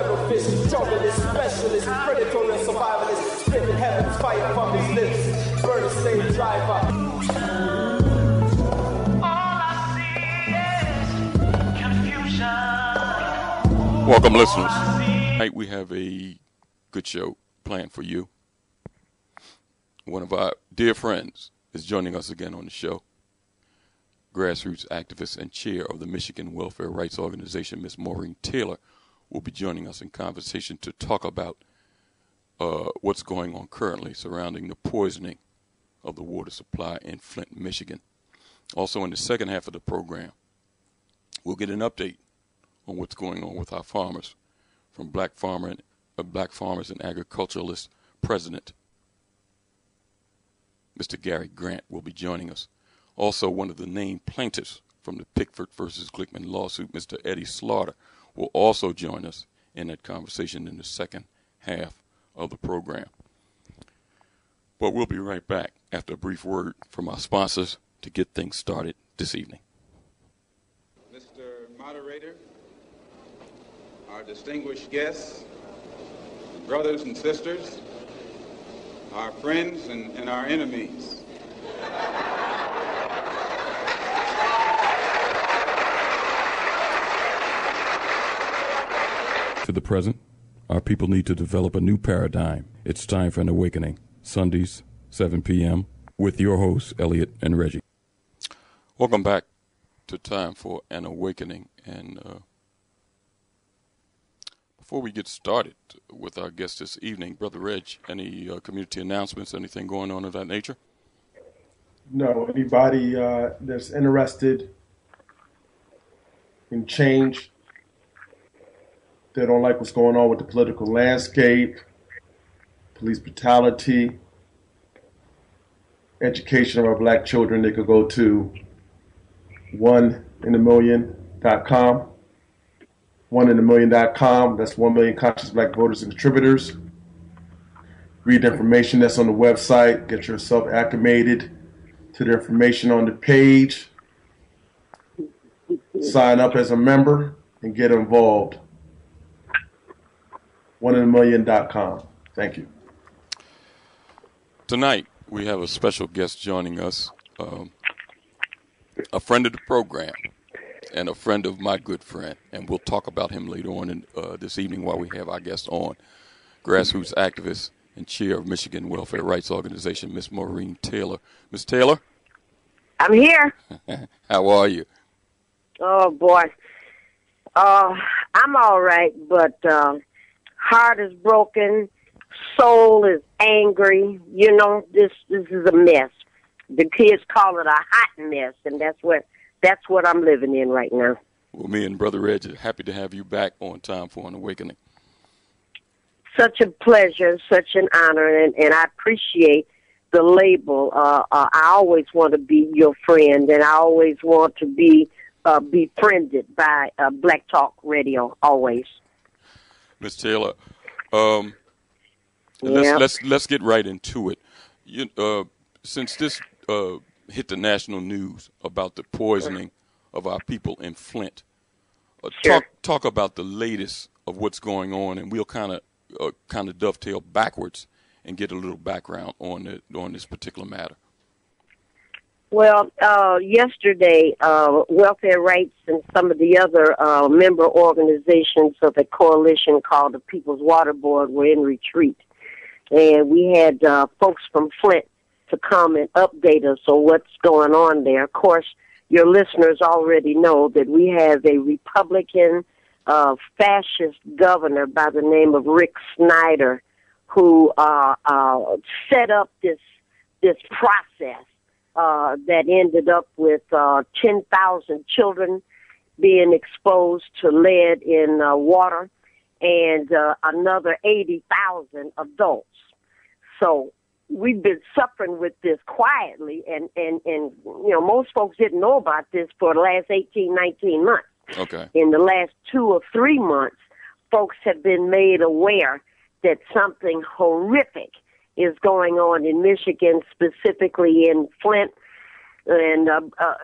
Rebel fish, junglist, specialist, predator and survivalist, spitting heaven's fire from his lips. Burning slave driver. Welcome, listeners. Tonight we have a good show planned for you. One of our dear friends is joining us again on the show. Grassroots activist and chair of the Michigan Welfare Rights Organization, Miss Maureen Taylor, will be joining us in conversation to talk about uh, what's going on currently surrounding the poisoning of the water supply in Flint, Michigan. Also, in the second half of the program, we'll get an update on what's going on with our farmers from Black Farmer and uh, Black Farmers and Agriculturalists President Mr. Gary Grant will be joining us. Also, one of the named plaintiffs from the Pigford versus Glickman lawsuit, Mr. Eddie Slaughter, will also join us in that conversation in the second half of the program. But we'll be right back after a brief word from our sponsors to get things started this evening. Mr. Moderator, our distinguished guests, brothers and sisters, our friends and, and our enemies. To the present, our people need to develop a new paradigm. It's time for an awakening. Sundays, 7 p.m., with your hosts, Elliot and Reggie. Welcome back to Time for an Awakening. And uh, before we get started with our guest this evening, Brother Reg, any uh, community announcements, anything going on of that nature? No, anybody uh, that's interested in change, they don't like what's going on with the political landscape, police brutality, education of our black children, they could go to oneinamillion.com. Oneinamillion.com. That's one million conscious black voters and contributors. Read the information that's on the website. Get yourself acclimated to the information on the page. Sign up as a member and get involved. Oneinamillion.com. Thank you. Tonight, we have a special guest joining us, um, a friend of the program and a friend of my good friend, and we'll talk about him later on in, uh, this evening while we have our guest on. Grassroots activist and chair of Michigan Welfare Rights Organization, Miss Maureen Taylor. Miss Taylor, I'm here. how are you? Oh boy. Uh I'm all right, but uh heart is broken, soul is angry. You know, this this is a mess. The kids call it a hot mess and that's what that's what I'm living in right now. Well, me and Brother Reg are happy to have you back on Time for an Awakening. Such a pleasure, such an honor and, and I appreciate the label. Uh, uh I always want to be your friend and I always want to be uh befriended by uh Black Talk Radio always. Miss Taylor, um, let's let's let's get right into it. You, uh, since this uh, hit the national news about the poisoning of our people in Flint, uh, Sure. talk talk about the latest of what's going on, and we'll kind of uh, kind of dovetail backwards and get a little background on the, on this particular matter. Well, uh, yesterday, uh, Welfare Rights and some of the other uh, member organizations of a coalition called the People's Water Board were in retreat. And we had uh, folks from Flint to come and update us on what's going on there. Of course, your listeners already know that we have a Republican uh, fascist governor by the name of Rick Snyder who uh, uh, set up this this process uh, that ended up with uh, 10,000 children being exposed to lead in uh, water and uh, another 80,000 adults. So we've been suffering with this quietly, and, and, and, you know, most folks didn't know about this for the last 18, 19 months. Okay. In the last two or three months, folks have been made aware that something horrific is going on in Michigan, specifically in Flint. And, uh, uh,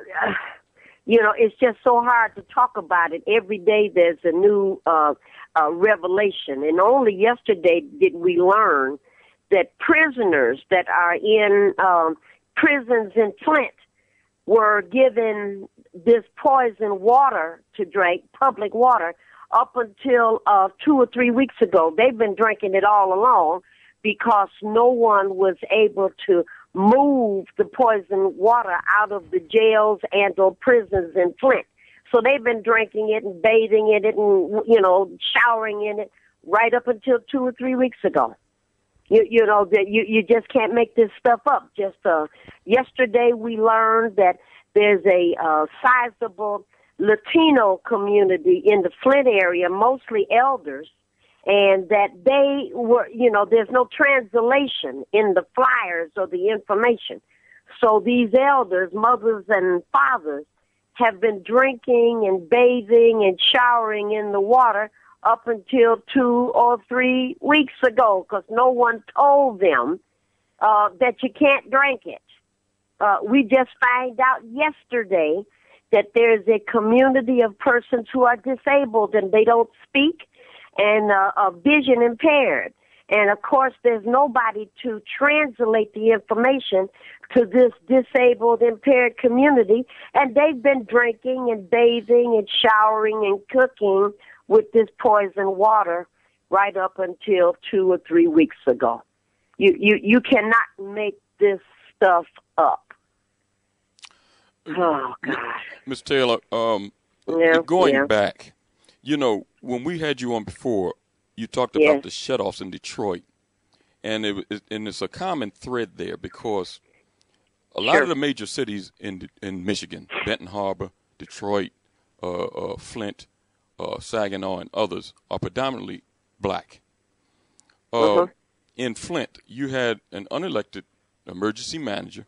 you know, it's just so hard to talk about it. Every day there's a new uh, uh, revelation. And only yesterday did we learn that prisoners that are in um, prisons in Flint were given this poison water to drink, public water, up until uh, two or three weeks ago. They've been drinking it all along because no one was able to move the poison water out of the jails and or prisons in Flint. So they've been drinking it and bathing in it and, you know, showering in it right up until two or three weeks ago. You, you know, that you, you just can't make this stuff up. Just, uh, yesterday we learned that there's a, uh, sizable Latino community in the Flint area, mostly elders, and that they were, you know, there's no translation in the flyers or the information. So these elders, mothers and fathers, have been drinking and bathing and showering in the water up until two or three weeks ago because no one told them uh, that you can't drink it. Uh, we just find out yesterday that there's a community of persons who are disabled and they don't speak and uh, are vision impaired. And of course, there's nobody to translate the information to this disabled, impaired community. And they've been drinking and bathing and showering and cooking with this poison water right up until two or three weeks ago. You, you, you cannot make this stuff up. Oh, God. Miss Taylor, um, Yeah, going yeah. back, you know, when we had you on before, you talked about Yes. the shutoffs in Detroit, and it, and it's a common thread there because a lot Sure. of the major cities in in Michigan, Benton Harbor, Detroit, uh, uh, Flint, uh, Saginaw, and others are predominantly black. Uh, Uh-huh. In Flint, you had an unelected emergency manager,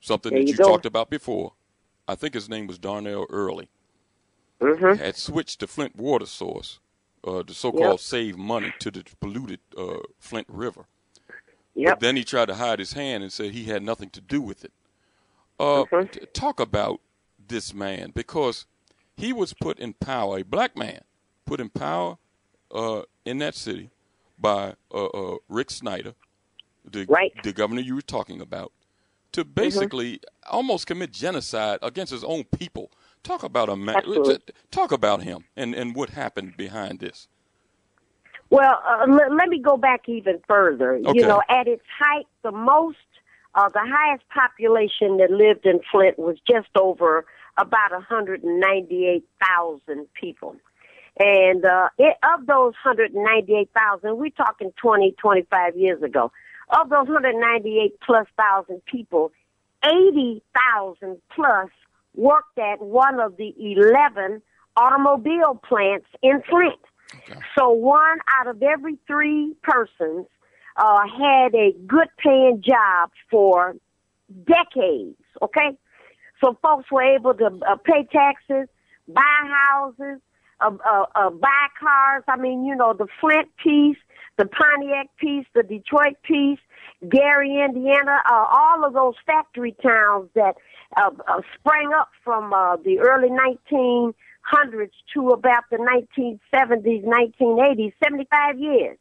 something There that you you talked about before. I think his name was Darnell Earley hmm had switched to Flint water source, uh, the so-called Yep. save money to the polluted uh, Flint River. Yep. But then he tried to hide his hand and said he had nothing to do with it. Uh, Mhm. t- talk about this man because he was put in power, a black man, put in power uh, in that city by uh, uh, Rick Snyder, the, Right. the governor you were talking about, to basically almost commit genocide against his own people. Talk about a man. Talk about him and, and what happened behind this. Well, uh, l- let me go back even further. Okay. You know, at its height, the most, uh, the highest population that lived in Flint was just over about 198,000 people. And uh, it, of those 198,000, we're talking 20, 25 years ago. Of those 198 plus thousand people, 80,000 plus worked at one of the 11 automobile plants in Flint. So one out of every three persons uh, had a good paying job for decades. Okay, so folks were able to uh, pay taxes, buy houses, uh, uh, uh, buy cars. I mean, you know, the Flint piece, the Pontiac piece, the Detroit piece, Gary, Indiana, uh, all of those factory towns that uh, uh, sprang up from uh, the early 1900s to about the 1970s, 1980s, 75 years.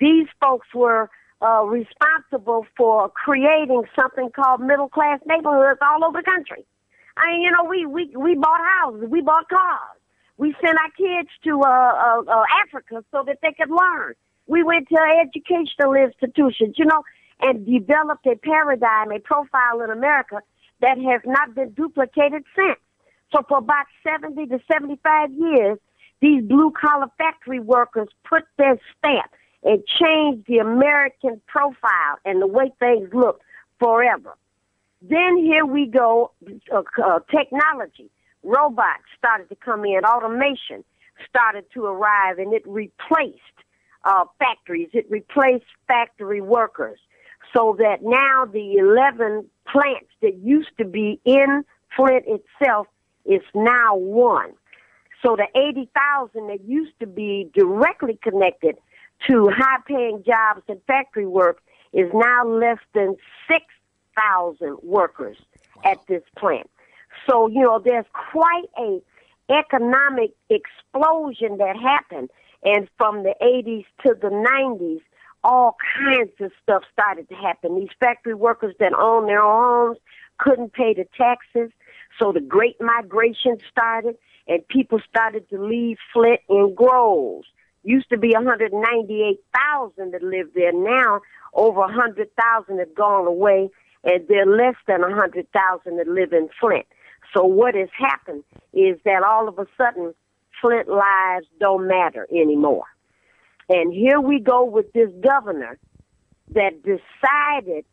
These folks were uh, responsible for creating something called middle class neighborhoods all over the country. I mean, you know, we we we bought houses, we bought cars, we sent our kids to uh, uh, uh, Africa so that they could learn. We went to educational institutions, you know, and developed a paradigm, a profile in America that has not been duplicated since. So for about 70 to 75 years, these blue collar factory workers put their stamp and changed the American profile and the way things look forever. Then here we go, uh, uh, technology, robots started to come in, automation started to arrive, and it replaced uh, factories. It replaced factory workers, so that now the 11 plants that used to be in Flint itself is now one. So the 80,000 that used to be directly connected to high paying jobs and factory work is now less than 6,000 workers at this plant. So, you know, there's quite a economic explosion that happened And from the 80s to the 90s, all kinds of stuff started to happen. These factory workers that owned their homes couldn't pay the taxes, so the Great Migration started, and people started to leave Flint in groves. Used to be 198,000 that lived there. Now, over 100,000 have gone away, and there are less than 100,000 that live in Flint. So what has happened is that all of a sudden, Flint lives don't matter anymore. And here we go with this governor that decided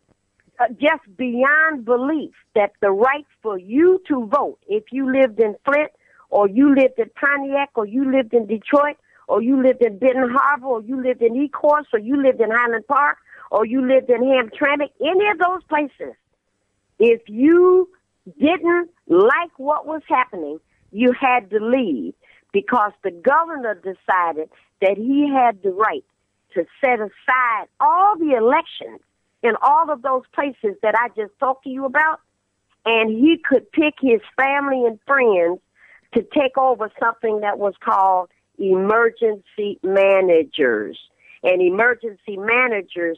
uh, just beyond belief that the right for you to vote, if you lived in Flint or you lived in Pontiac or you lived in Detroit or you lived in Benton Harbor or you lived in Ecorse or you lived in Highland Park or you lived in Hamtramck, any of those places, if you didn't like what was happening, you had to leave because the governor decided that he had the right to set aside all the elections in all of those places that I just talked to you about, and he could pick his family and friends to take over something that was called emergency managers. And emergency managers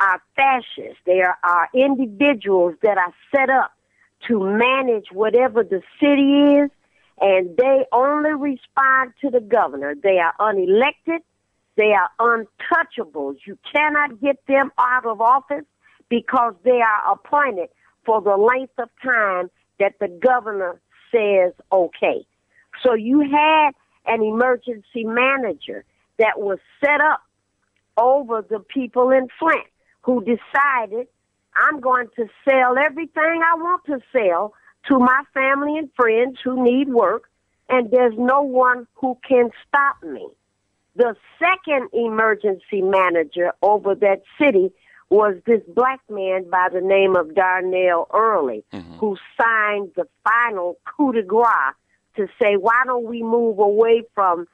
are fascists. They are, are individuals that are set up to manage whatever the city is and they only respond to the governor. They are unelected. They are untouchables. You cannot get them out of office because they are appointed for the length of time that the governor says okay. So you had an emergency manager that was set up over the people in Flint who decided I'm going to sell everything I want to sell to my family and friends who need work, and there's no one who can stop me. The second emergency manager over that city was this black man by the name of Darnell Earley, mm-hmm. who signed the final coup de grace to say, why don't we move away from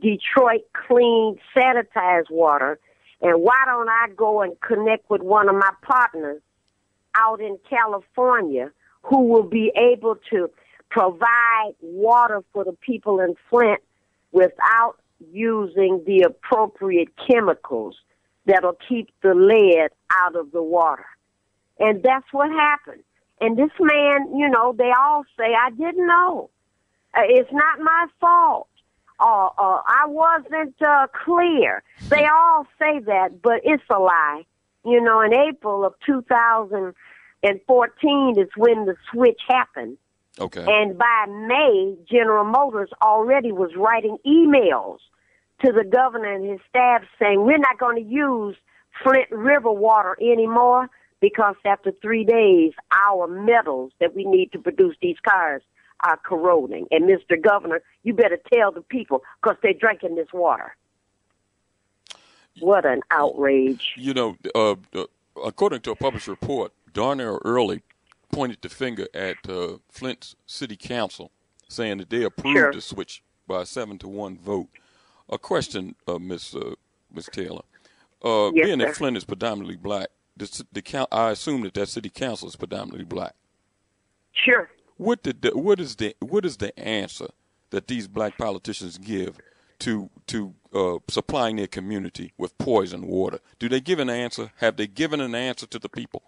Detroit clean, sanitized water, and why don't I go and connect with one of my partners out in California who will be able to provide water for the people in Flint without using the appropriate chemicals that'll keep the lead out of the water. And that's what happened. And this man, you know, they all say, I didn't know. Uh, it's not my fault. Uh, uh, I wasn't uh, clear. They all say that, but it's a lie. You know, in April of 2000, and 14 is when the switch happened. Okay. And by May, General Motors already was writing emails to the governor and his staff saying, we're not going to use Flint River water anymore because after three days, our metals that we need to produce these cars are corroding. And Mr. Governor, you better tell the people because they're drinking this water. What an outrage. You know, uh, uh according to a published report, Darnell Earley pointed the finger at uh, Flint City Council, saying that they approved sure. the switch by a seven to one vote. A question, uh, Miss uh, Miss Taylor. Uh, yes, being sir. that Flint is predominantly black, the, the count, I assume that that city council is predominantly black. Sure. What the what is the what is the answer that these black politicians give to to uh, supplying their community with poison water? Do they give an answer? Have they given an answer to the people?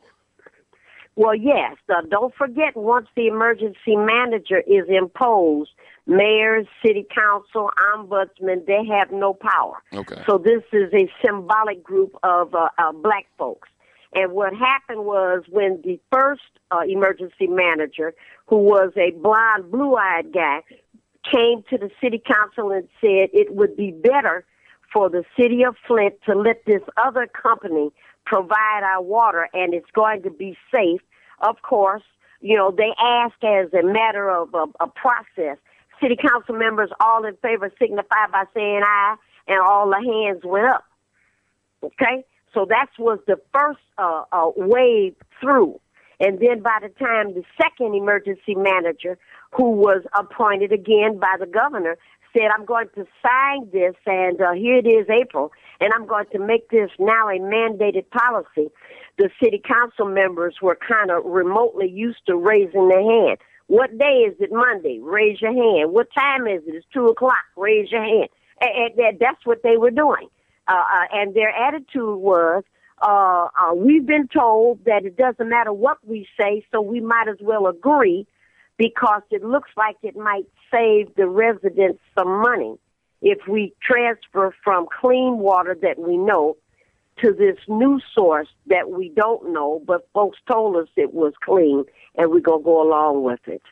Well, yes. Uh, don't forget, once the emergency manager is imposed, mayors, city council, ombudsman, they have no power. Okay. So this is a symbolic group of uh, uh, black folks. And what happened was when the first uh, emergency manager, who was a blonde, blue-eyed guy, came to the city council and said it would be better for the city of Flint to let this other company provide our water and it's going to be safe. Of course, you know, they ask as a matter of a, a process. City council members all in favor signify by saying aye and all the hands went up. Okay? So that was the first uh, uh, wave through. And then by the time the second emergency manager, who was appointed again by the governor, said, I'm going to sign this, and uh, here it is, April, and I'm going to make this now a mandated policy. The city council members were kind of remotely used to raising their hand. What day is it? Monday. Raise your hand. What time is it? It's two o'clock. Raise your hand. And, and that's what they were doing. Uh, uh, and their attitude was, uh, uh, we've been told that it doesn't matter what we say, so we might as well agree because it looks like it might save the residents some money if we transfer from clean water that we know to this new source that we don't know, but folks told us it was clean, and we're gonna go along with it.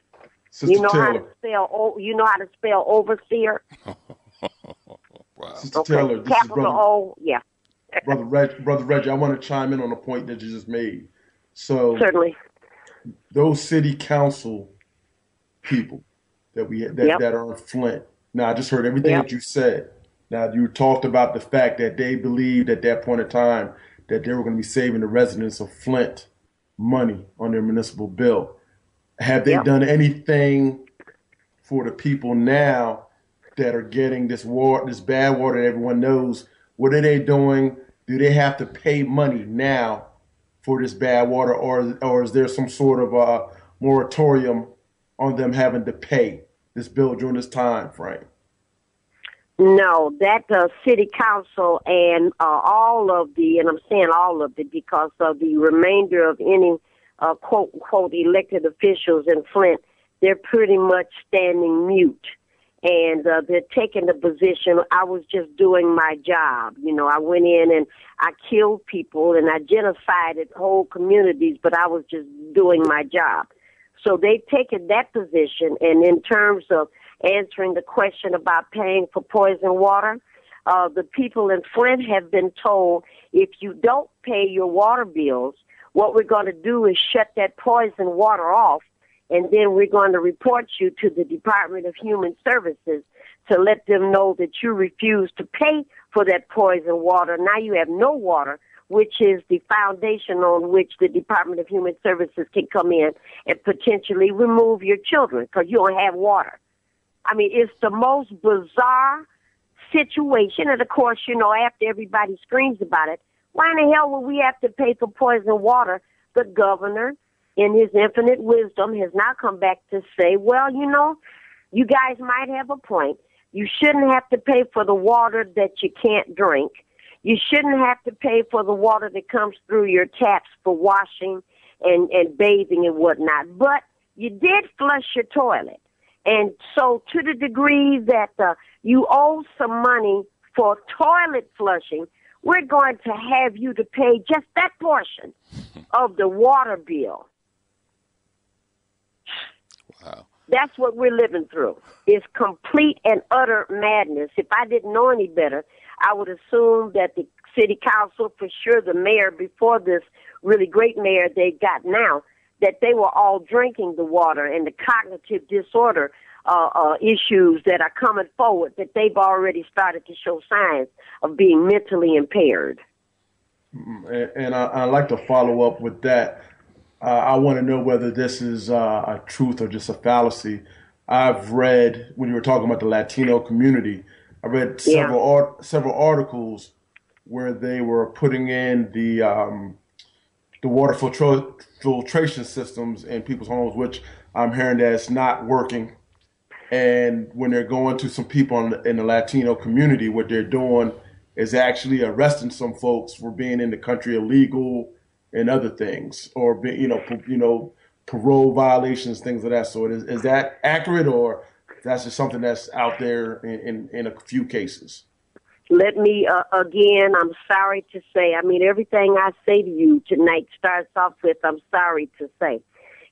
Sister you know Taylor. how to spell? You know how to spell overseer? wow. Sister Taylor, this is Capital brother, O. Yeah, brother Reg, brother Reggie. I want to chime in on a point that you just made. So certainly. those city council people that we that, Yep. that are in Flint. Now I just heard everything Yep. that you said. Now you talked about the fact that they believed at that point in time that they were going to be saving the residents of Flint money on their municipal bill. Have they Yep. done anything for the people now that are getting this war, this bad water that everyone knows? What are they doing? Do they have to pay money now for this bad water, or or is there some sort of a moratorium on them having to pay this bill during this time frame? No, that uh, city council and uh, all of the, and I'm saying all of it because of the remainder of any uh, quote unquote elected officials in Flint, they're pretty much standing mute. And uh, they're taking the position, I was just doing my job. You know, I went in and I killed people and I genocided whole communities, but I was just doing my job. So they've taken that position. And in terms of answering the question about paying for poison water, uh, the people in Flint have been told if you don't pay your water bills, what we're going to do is shut that poison water off, and then we're going to report you to the Department of Human Services to let them know that you refuse to pay for that poison water. Now you have no water, which is the foundation on which the Department of Human Services can come in and potentially remove your children because you don't have water. I mean, it's the most bizarre situation. And of course, you know, after everybody screams about it, why in the hell would we have to pay for poison water? The governor, in his infinite wisdom, has now come back to say, well, you know, you guys might have a point. You shouldn't have to pay for the water that you can't drink. You shouldn't have to pay for the water that comes through your taps for washing and, and bathing and whatnot. But you did flush your toilet. And so to the degree that uh, you owe some money for toilet flushing, we're going to have you to pay just that portion of the water bill. Wow. That's what we're living through. It's complete and utter madness. If I didn't know any better, I would assume that the city council, for sure the mayor before this really great mayor they got now, that they were all drinking the water and the cognitive disorder uh, uh, issues that are coming forward, that they've already started to show signs of being mentally impaired. And, and I, I'd like to follow up with that. Uh, I want to know whether this is uh, a truth or just a fallacy. I've read when you were talking about the Latino community. I read Yeah. several art, several articles where they were putting in the um, the water filtra- filtration systems in people's homes, which I'm hearing that it's not working. And when they're going to some people in the, in the Latino community, what they're doing is actually arresting some folks for being in the country illegal and other things, or be, you know, you know, parole violations, things of that sort. Is, is that accurate, or that's just something that's out there in, in, in a few cases? Let me, uh, again, I'm sorry to say, I mean, everything I say to you tonight starts off with, I'm sorry to say.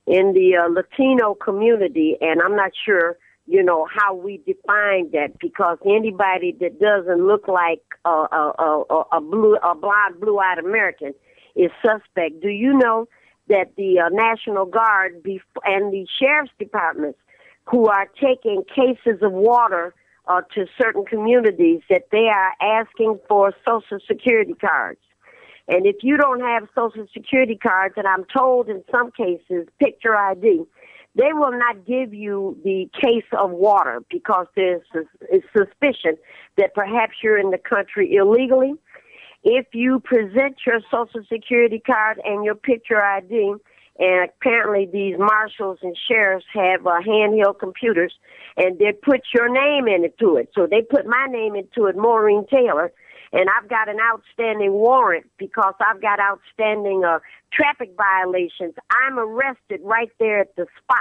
In the uh, Latino community, and I'm not sure, you know, how we define that because anybody that doesn't look like a, a, a, a blue, a blonde, blue-eyed American is suspect. Do you know that the uh, National Guard bef- and the sheriff's departments who are taking cases of water uh, to certain communities that they are asking for social security cards. And if you don't have social security cards, and I'm told in some cases, picture ID, they will not give you the case of water because there's sus- suspicion that perhaps you're in the country illegally. If you present your social security card and your picture ID and apparently these marshals and sheriffs have uh, handheld computers, and they put your name into it. So they put my name into it, Maureen Taylor, and I've got an outstanding warrant because I've got outstanding uh, traffic violations. I'm arrested right there at the spot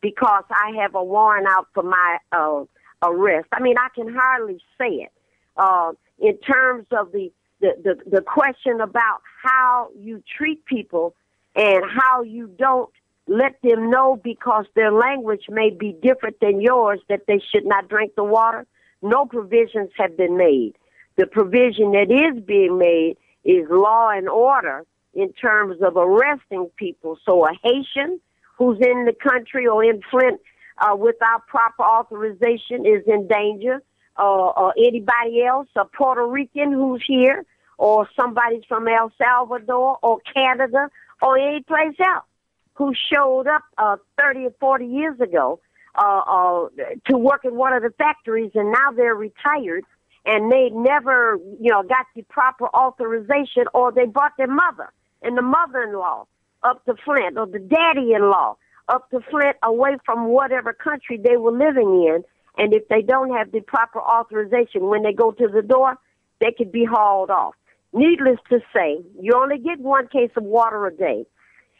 because I have a warrant out for my uh, arrest. I mean, I can hardly say it. Uh, in terms of the, the, the, the question about how you treat people and how you don't let them know because their language may be different than yours that they should not drink the water. No provisions have been made. The provision that is being made is law and order in terms of arresting people. So a Haitian who's in the country or in Flint uh, without proper authorization is in danger. Uh, or anybody else, a Puerto Rican who's here, or somebody from El Salvador or Canada or any place else who showed up uh, 30 or 40 years ago uh, uh, to work in one of the factories and now they're retired and they never, you know, got the proper authorization or they brought their mother and the mother-in-law up to Flint or the daddy-in-law up to Flint away from whatever country they were living in. And if they don't have the proper authorization when they go to the door, they could be hauled off. Needless to say, you only get one case of water a day.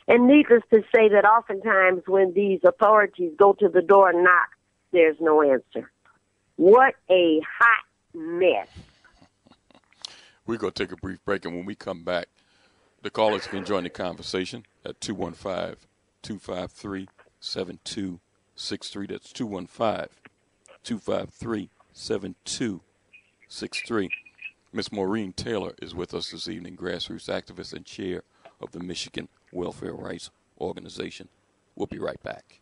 And needless to say that oftentimes when these authorities go to the door and knock, there's no answer. What a hot mess. We're going to take a brief break, and when we come back, the callers can join the conversation at 215 253 7263. That's 215 253 7263. Miss Maureen Taylor is with us this evening, grassroots activist and chair of the Michigan Welfare Rights Organization. We'll be right back.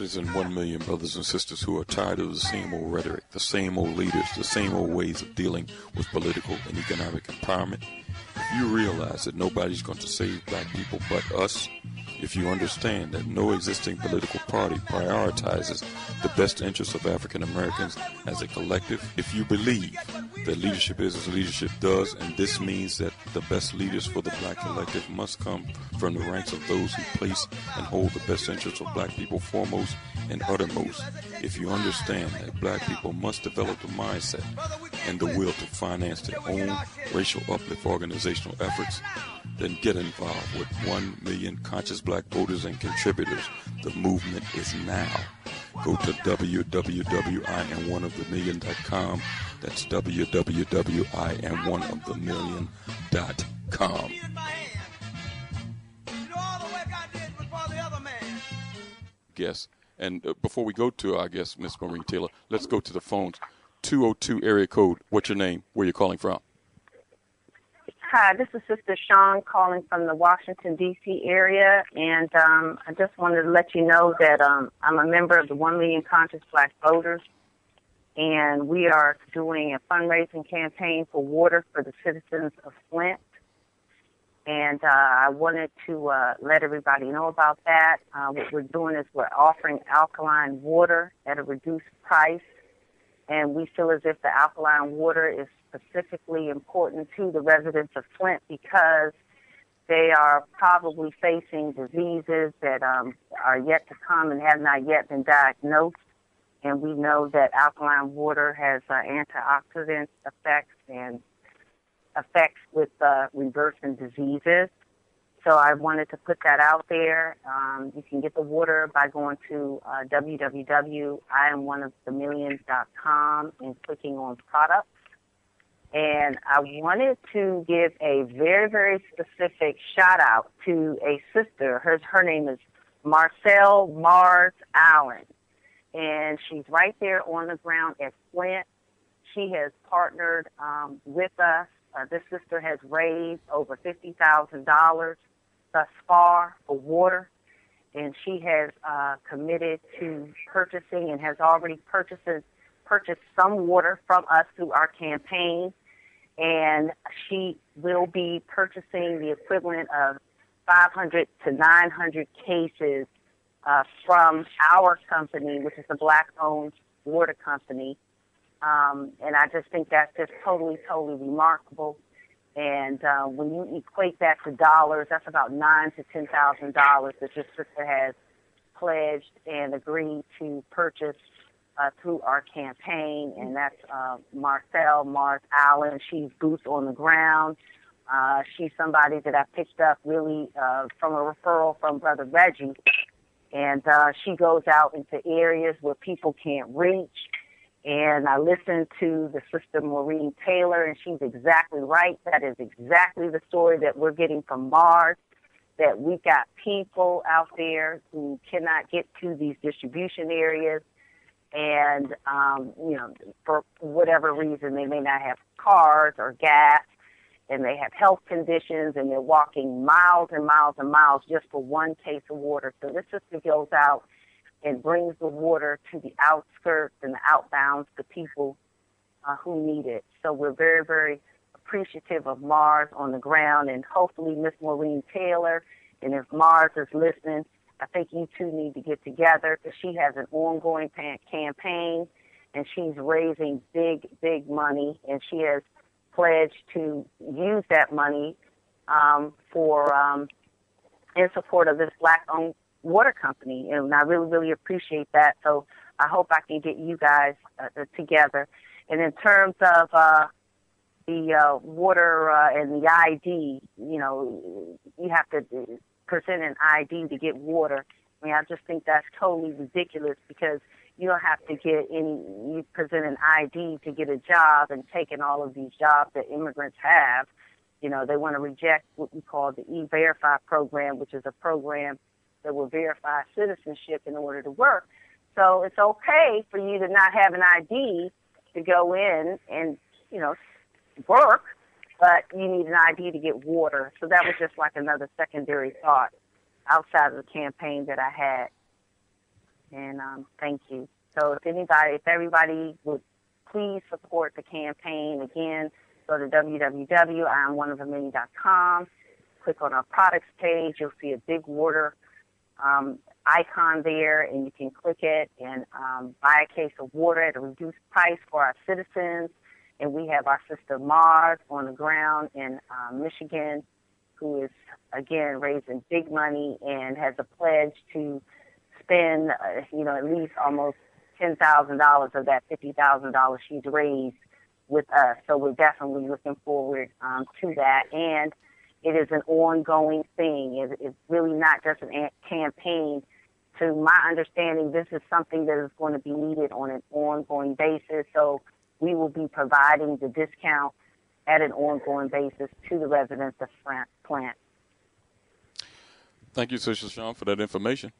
And one million brothers and sisters who are tired of the same old rhetoric, the same old leaders, the same old ways of dealing with political and economic empowerment. You realize that nobody's going to save black people but us, if you understand that no existing political party prioritizes the best interests of African Americans as a collective, if you believe that leadership is as leadership does, and this means that the best leaders for the black collective must come from the ranks of those who place and hold the best interests of black people foremost and uttermost, if you understand that black people must develop the mindset and the will to finance their own racial uplift organizational efforts, then get involved with 1 million conscious black voters and contributors. The movement is now. Go to www.iamoneofthemillion.com. That's www.iamoneofthemillion.com. Yes. And uh, before we go to, I guess, Miss Marie Taylor, let's go to the phones. 202 area code. What's your name? Where you calling from? Hi, this is Sister Sean calling from the Washington, D.C. area, and um, I just wanted to let you know that um, I'm a member of the 1 Million Conscious Black Voters, and we are doing a fundraising campaign for water for the citizens of Flint. And uh, I wanted to uh, let everybody know about that. Uh, what we're doing is we're offering alkaline water at a reduced price, and we feel as if the alkaline water is specifically important to the residents of Flint because they are probably facing diseases that um, are yet to come and have not yet been diagnosed. And we know that alkaline water has uh, antioxidant effects and effects with uh, reversing diseases. So I wanted to put that out there. Um, you can get the water by going to uh, and clicking on products And I wanted to give a very, very specific shout out to a sister. Her, her name is Marcel Mars Allen. And she's right there on the ground at Flint. She has partnered um, with us. Uh, this sister has raised over $50,000 thus far for water. And she has uh, committed to purchasing and has already purchased, purchased some water from us through our campaign and she will be purchasing the equivalent of 500 to 900 cases uh, from our company, which is a black-owned water company. Um, and I just think that's just totally, totally remarkable. And uh, when you equate that to dollars, that's about nine to ten thousand dollars that your sister has pledged and agreed to purchase uh, through our campaign, and that's uh, Marcel Mars Allen. She's boots on the ground. Uh, she's somebody that I picked up really uh, from a referral from Brother Reggie, and uh, she goes out into areas where people can't reach. And I listened to the sister Maureen Taylor, and she's exactly right. That is exactly the story that we're getting from Mars. That we've got people out there who cannot get to these distribution areas and um, you know, for whatever reason, they may not have cars or gas, and they have health conditions, and they're walking miles and miles and miles just for one case of water. So this sister goes out and brings the water to the outskirts and the outbounds to people uh, who need it. So we're very, very appreciative of Mars on the ground, and hopefully Miss Maureen Taylor, and if Mars is listening, I think you two need to get together because she has an ongoing campaign and she's raising big, big money and she has pledged to use that money um, for um, in support of this black-owned water company, and I really, really appreciate that. So I hope I can get you guys uh, uh together. And in terms of uh, the uh, water uh, and the ID, you know, you have to present an ID to get water. I mean, I just think that's totally ridiculous because you don't have to get any, you present an ID to get a job and taking all of these jobs that immigrants have. You know, they want to reject what we call the E-Verify program, which is a program that will verify citizenship in order to work. So it's okay for you to not have an ID to go in and, you know, work, but you need an ID to get water. So that was just like another secondary thought outside of the campaign that I had. And um, thank you. So if anybody, if everybody would please support the campaign, again, go to www.imoneofthemany.com, click on our products page. You'll see a big water um, icon there, and you can click it and um, buy a case of water at a reduced price for our citizens and we have our sister Mars on the ground in um, Michigan, who is again raising big money and has a pledge to spend, uh, you know, at least almost ten thousand dollars of that fifty thousand dollars she's raised with us. So we're definitely looking forward um, to that, and it is an ongoing thing. It, it's really not just a campaign. To my understanding, this is something that is going to be needed on an ongoing basis. So we will be providing the discount at an ongoing basis to the residents of Frank Plant. Thank you, Sister Sean, for that information.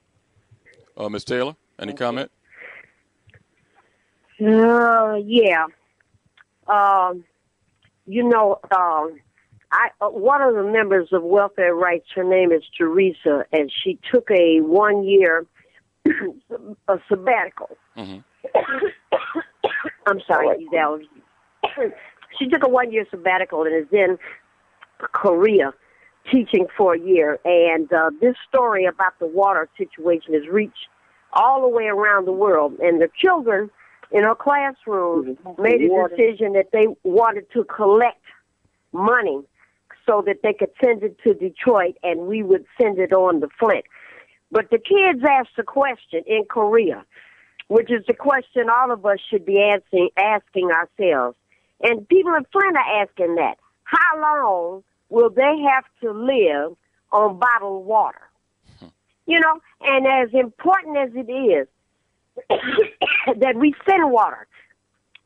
Uh, Ms. Taylor, any Thank comment? Uh, yeah. Um, you know, um, I uh, one of the members of Welfare Rights, her name is Teresa, and she took a one year a sabbatical. Mm-hmm. I'm sorry, Giselle. she took a one year sabbatical and is in Korea teaching for a year. And uh, this story about the water situation has reached all the way around the world. And the children in her classroom mm-hmm. made a decision that they wanted to collect money so that they could send it to Detroit and we would send it on to Flint. But the kids asked a question in Korea which is the question all of us should be asking, asking ourselves. And people in Flint are asking that. How long will they have to live on bottled water? You know, and as important as it is that we send water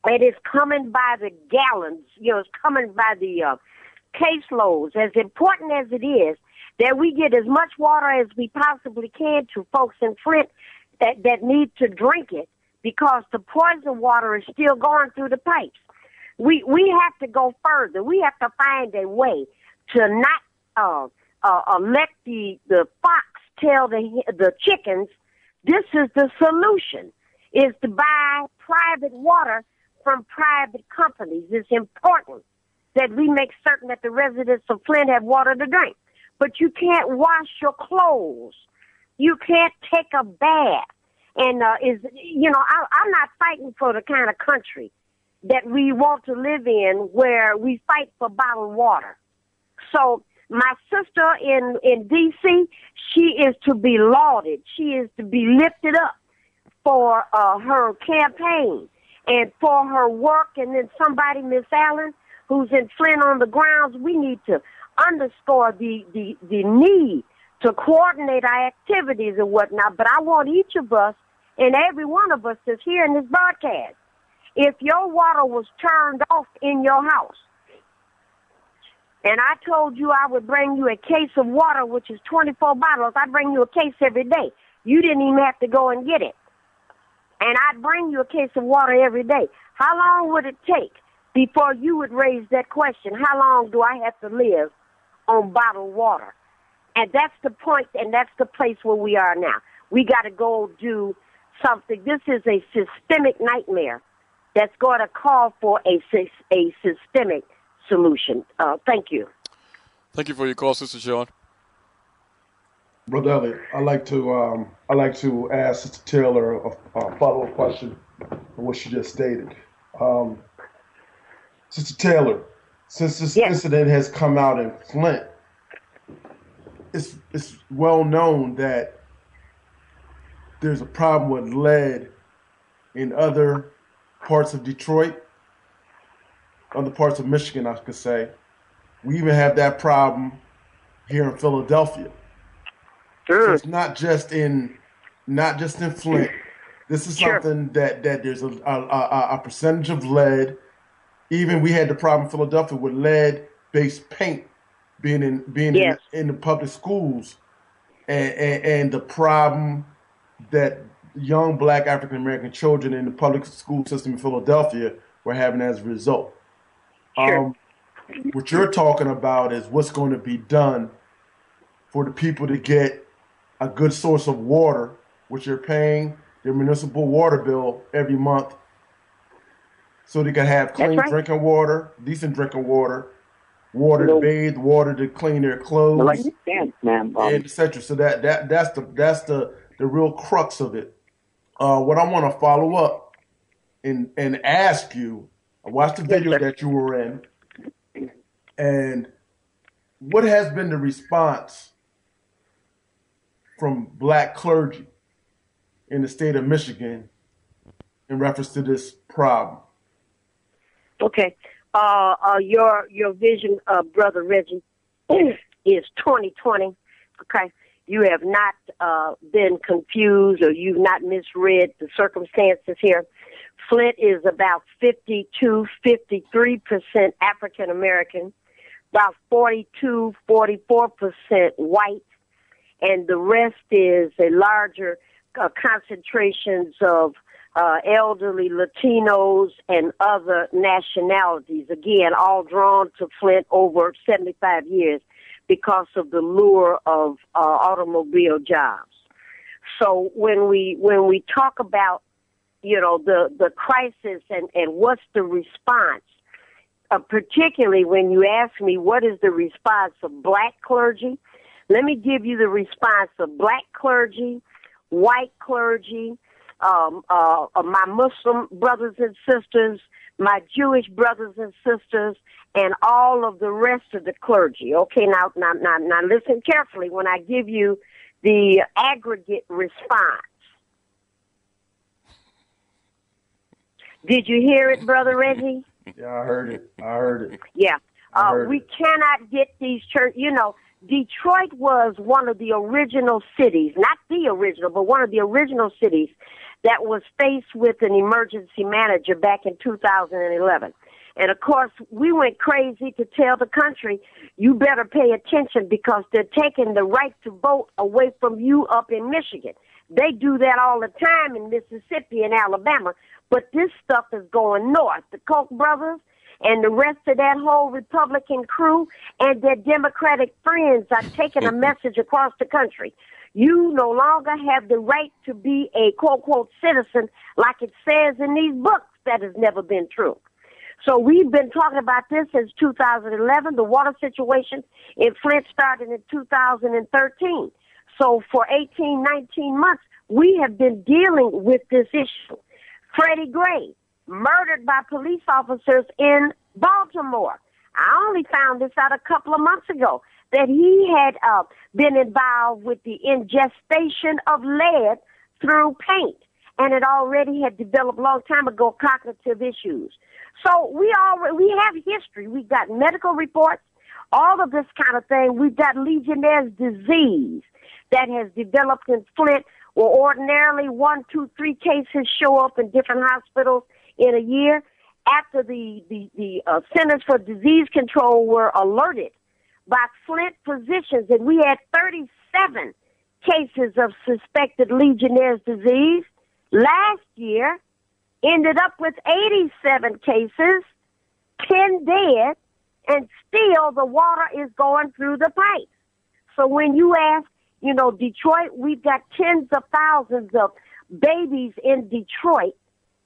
and it's coming by the gallons. You know, it's coming by the uh, caseloads. As important as it is that we get as much water as we possibly can to folks in Flint that that need to drink it, because the poison water is still going through the pipes. We we have to go further. We have to find a way to not uh, uh, uh, let the the fox tell the the chickens this is the solution is to buy private water from private companies. It's important that we make certain that the residents of Flint have water to drink. But you can't wash your clothes. You can't take a bath. And uh, is you know I, I'm not fighting for the kind of country that we want to live in where we fight for bottled water. So my sister in, in DC, she is to be lauded. She is to be lifted up for uh, her campaign and for her work. And then somebody, Miss Allen, who's in Flint on the grounds, we need to underscore the, the, the need to coordinate our activities and whatnot. But I want each of us and every one of us that's here in this broadcast, if your water was turned off in your house, and I told you I would bring you a case of water, which is 24 bottles. I'd bring you a case every day. You didn't even have to go and get it. And I'd bring you a case of water every day. How long would it take before you would raise that question? How long do I have to live on bottled water? And that's the point, and that's the place where we are now. We got to go do something. This is a systemic nightmare that's going to call for a, a systemic solution. Uh, thank you. Thank you for your call, Sister Sean. Brother Elliott, I like to um, I like to ask Sister Taylor a, a follow up question on what she just stated. Um, Sister Taylor, since this yes. incident has come out in Flint, it's it's well known that there's a problem with lead in other parts of Detroit other parts of Michigan, I could say. We even have that problem here in Philadelphia. Sure. So it's not just in not just in Flint. This is sure. something that that there's a, a, a percentage of lead. Even we had the problem in Philadelphia with lead based paint being in being yes. in, in, the public schools, and, and, and the problem that young Black African American children in the public school system in Philadelphia were having as a result. Sure. Um, what you're talking about is what's going to be done for the people to get a good source of water, which you're paying their municipal water bill every month, so they can have clean right. drinking water, decent drinking water, water to bathe, water to clean their clothes, like dance, man, etc. So that that that's the that's the the real crux of it. Uh, what I want to follow up and and ask you I watched the video yes, that you were in, and what has been the response from black clergy in the state of Michigan in reference to this problem? Okay, uh, uh, your your vision, brother Reggie, is 2020. Okay, you have not uh, been confused or you've not misread the circumstances here. Flint is about 52, 53% African American, about 42, 44% white, and the rest is a larger uh, concentrations of uh, elderly Latinos and other nationalities. Again, all drawn to Flint over 75 years because of the lure of uh, automobile jobs. So when we when we talk about you know, the, the crisis and, and what's the response. Uh, particularly when you ask me what is the response of black clergy, let me give you the response of black clergy, white clergy, um, uh, my Muslim brothers and sisters, my Jewish brothers and sisters, and all of the rest of the clergy. Okay, now, now, now, now listen carefully when I give you the aggregate response. Did you hear it, Brother Reggie? Yeah, I heard it. I heard it. Yeah. Uh, we it. cannot get these church, you know, Detroit was one of the original cities, not the original, but one of the original cities that was faced with an emergency manager back in 2011. And of course, we went crazy to tell the country, you better pay attention because they're taking the right to vote away from you up in Michigan. They do that all the time in Mississippi and Alabama, but this stuff is going north. The Koch brothers and the rest of that whole Republican crew and their Democratic friends are taking a message across the country. You no longer have the right to be a quote quote citizen like it says in these books. That has never been true. So we've been talking about this since 2011. The water situation in Flint started in 2013. So for 18, 19 months, we have been dealing with this issue. Freddie Gray, murdered by police officers in Baltimore. I only found this out a couple of months ago that he had uh, been involved with the ingestion of lead through paint and it already had developed long time ago cognitive issues. So we already we have history. We've got medical reports, all of this kind of thing. We've got Legionnaire's disease that has developed in Flint, where ordinarily one, two, three cases show up in different hospitals in a year. After the the, the uh, Centers for Disease Control were alerted by Flint physicians, that we had 37 cases of suspected Legionnaire's disease last year ended up with 87 cases, 10 dead, and still the water is going through the pipes. So when you ask, you know, Detroit, we've got tens of thousands of babies in Detroit,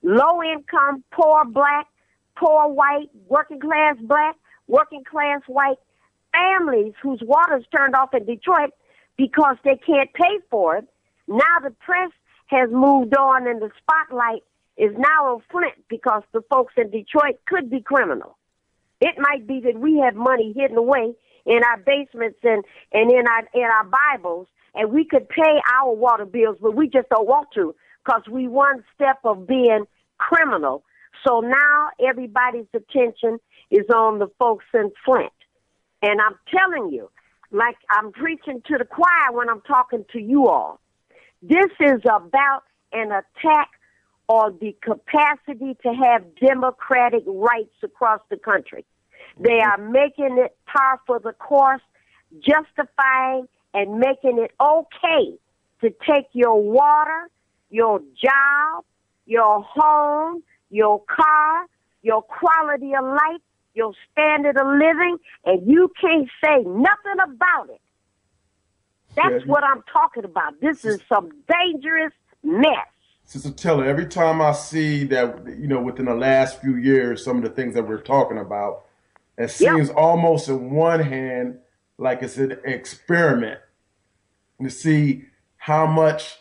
low income, poor black, poor white, working class black, working class white families whose water's turned off in Detroit because they can't pay for it. Now the press has moved on and the spotlight is now on Flint because the folks in Detroit could be criminal. It might be that we have money hidden away in our basements and, and in our in our Bibles, and we could pay our water bills, but we just don't want to because we one step of being criminal. So now everybody's attention is on the folks in Flint. And I'm telling you, like I'm preaching to the choir when I'm talking to you all. This is about an attack on the capacity to have democratic rights across the country. They mm-hmm. are making it par for the course, justifying and making it okay to take your water, your job, your home, your car, your quality of life, your standard of living, and you can't say nothing about it. That's what I'm talking about. This is some dangerous mess. Sister Taylor, every time I see that, you know, within the last few years, some of the things that we're talking about, it seems yep. almost in one hand like it's an experiment to see how much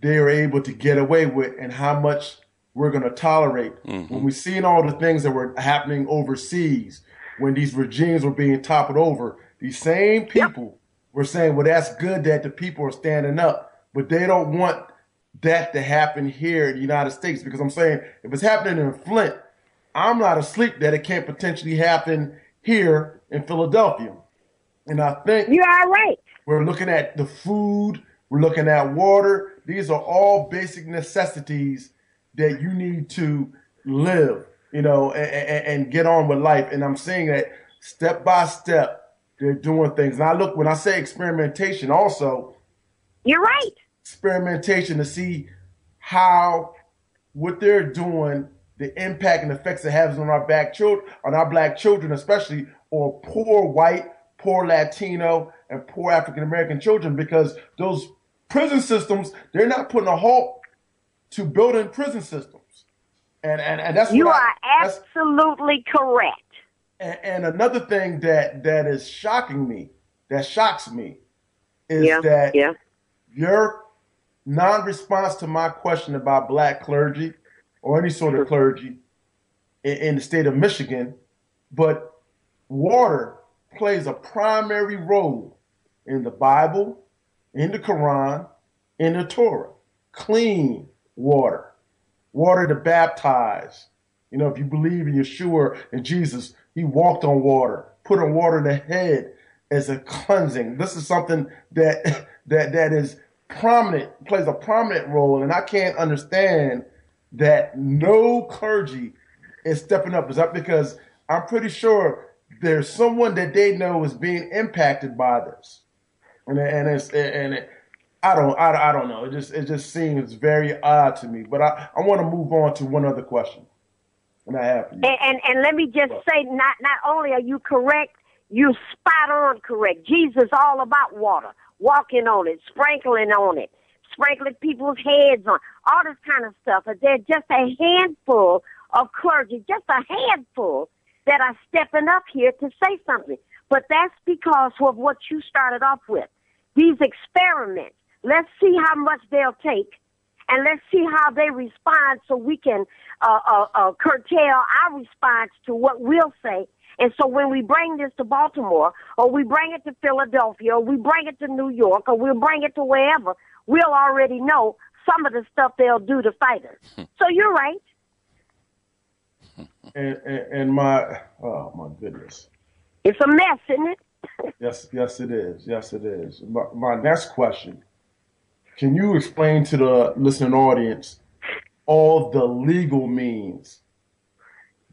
they're able to get away with and how much we're going to tolerate. Mm-hmm. When we're seeing all the things that were happening overseas, when these regimes were being toppled over, these same people were saying, well, that's good that the people are standing up, but they don't want that to happen here in the United States because I'm saying if it's happening in Flint, I'm not asleep that it can't potentially happen here in Philadelphia. And I think you are right. We're looking at the food, we're looking at water. These are all basic necessities that you need to live, you know, and, and get on with life. And I'm saying that step by step, they're doing things. And I look when I say experimentation, also, you're right experimentation to see how what they're doing, the impact and effects it has on our black children, on our black children, especially or poor white, poor Latino, and poor African American children, because those prison systems, they're not putting a halt to building prison systems. And and, and that's you are I, absolutely correct. And, and, another thing that that is shocking me, that shocks me, is yeah, that yeah. your non-response to my question about black clergy or any sort of clergy in, in the state of Michigan, but water plays a primary role in the Bible, in the Quran, in the Torah. Clean water, water to baptize. You know, if you believe in Yeshua and Jesus, he walked on water, put on water in the head as a cleansing. This is something that that that is prominent plays a prominent role, and I can't understand that no clergy is stepping up. Is that because I'm pretty sure there's someone that they know is being impacted by this, and and it's and it, I don't I, I don't know. It just it just seems very odd to me. But I I want to move on to one other question, and I have. And, and and let me just say, not not only are you correct, you spot on correct. Jesus all about water, walking on it, sprinkling on it, sprinkling people's heads on all this kind of stuff. But there's just a handful of clergy, just a handful that are stepping up here to say something. But that's because of what you started off with. These experiments. Let's see how much they'll take and let's see how they respond so we can uh, uh, uh, curtail our response to what we'll say. And so when we bring this to Baltimore, or we bring it to Philadelphia, or we bring it to New York, or we'll bring it to wherever, we'll already know some of the stuff they'll do to fight us. so you're right. And, and, and my oh my goodness, it's a mess, isn't it? Yes, yes, it is. Yes, it is. My, my next question can you explain to the listening audience all the legal means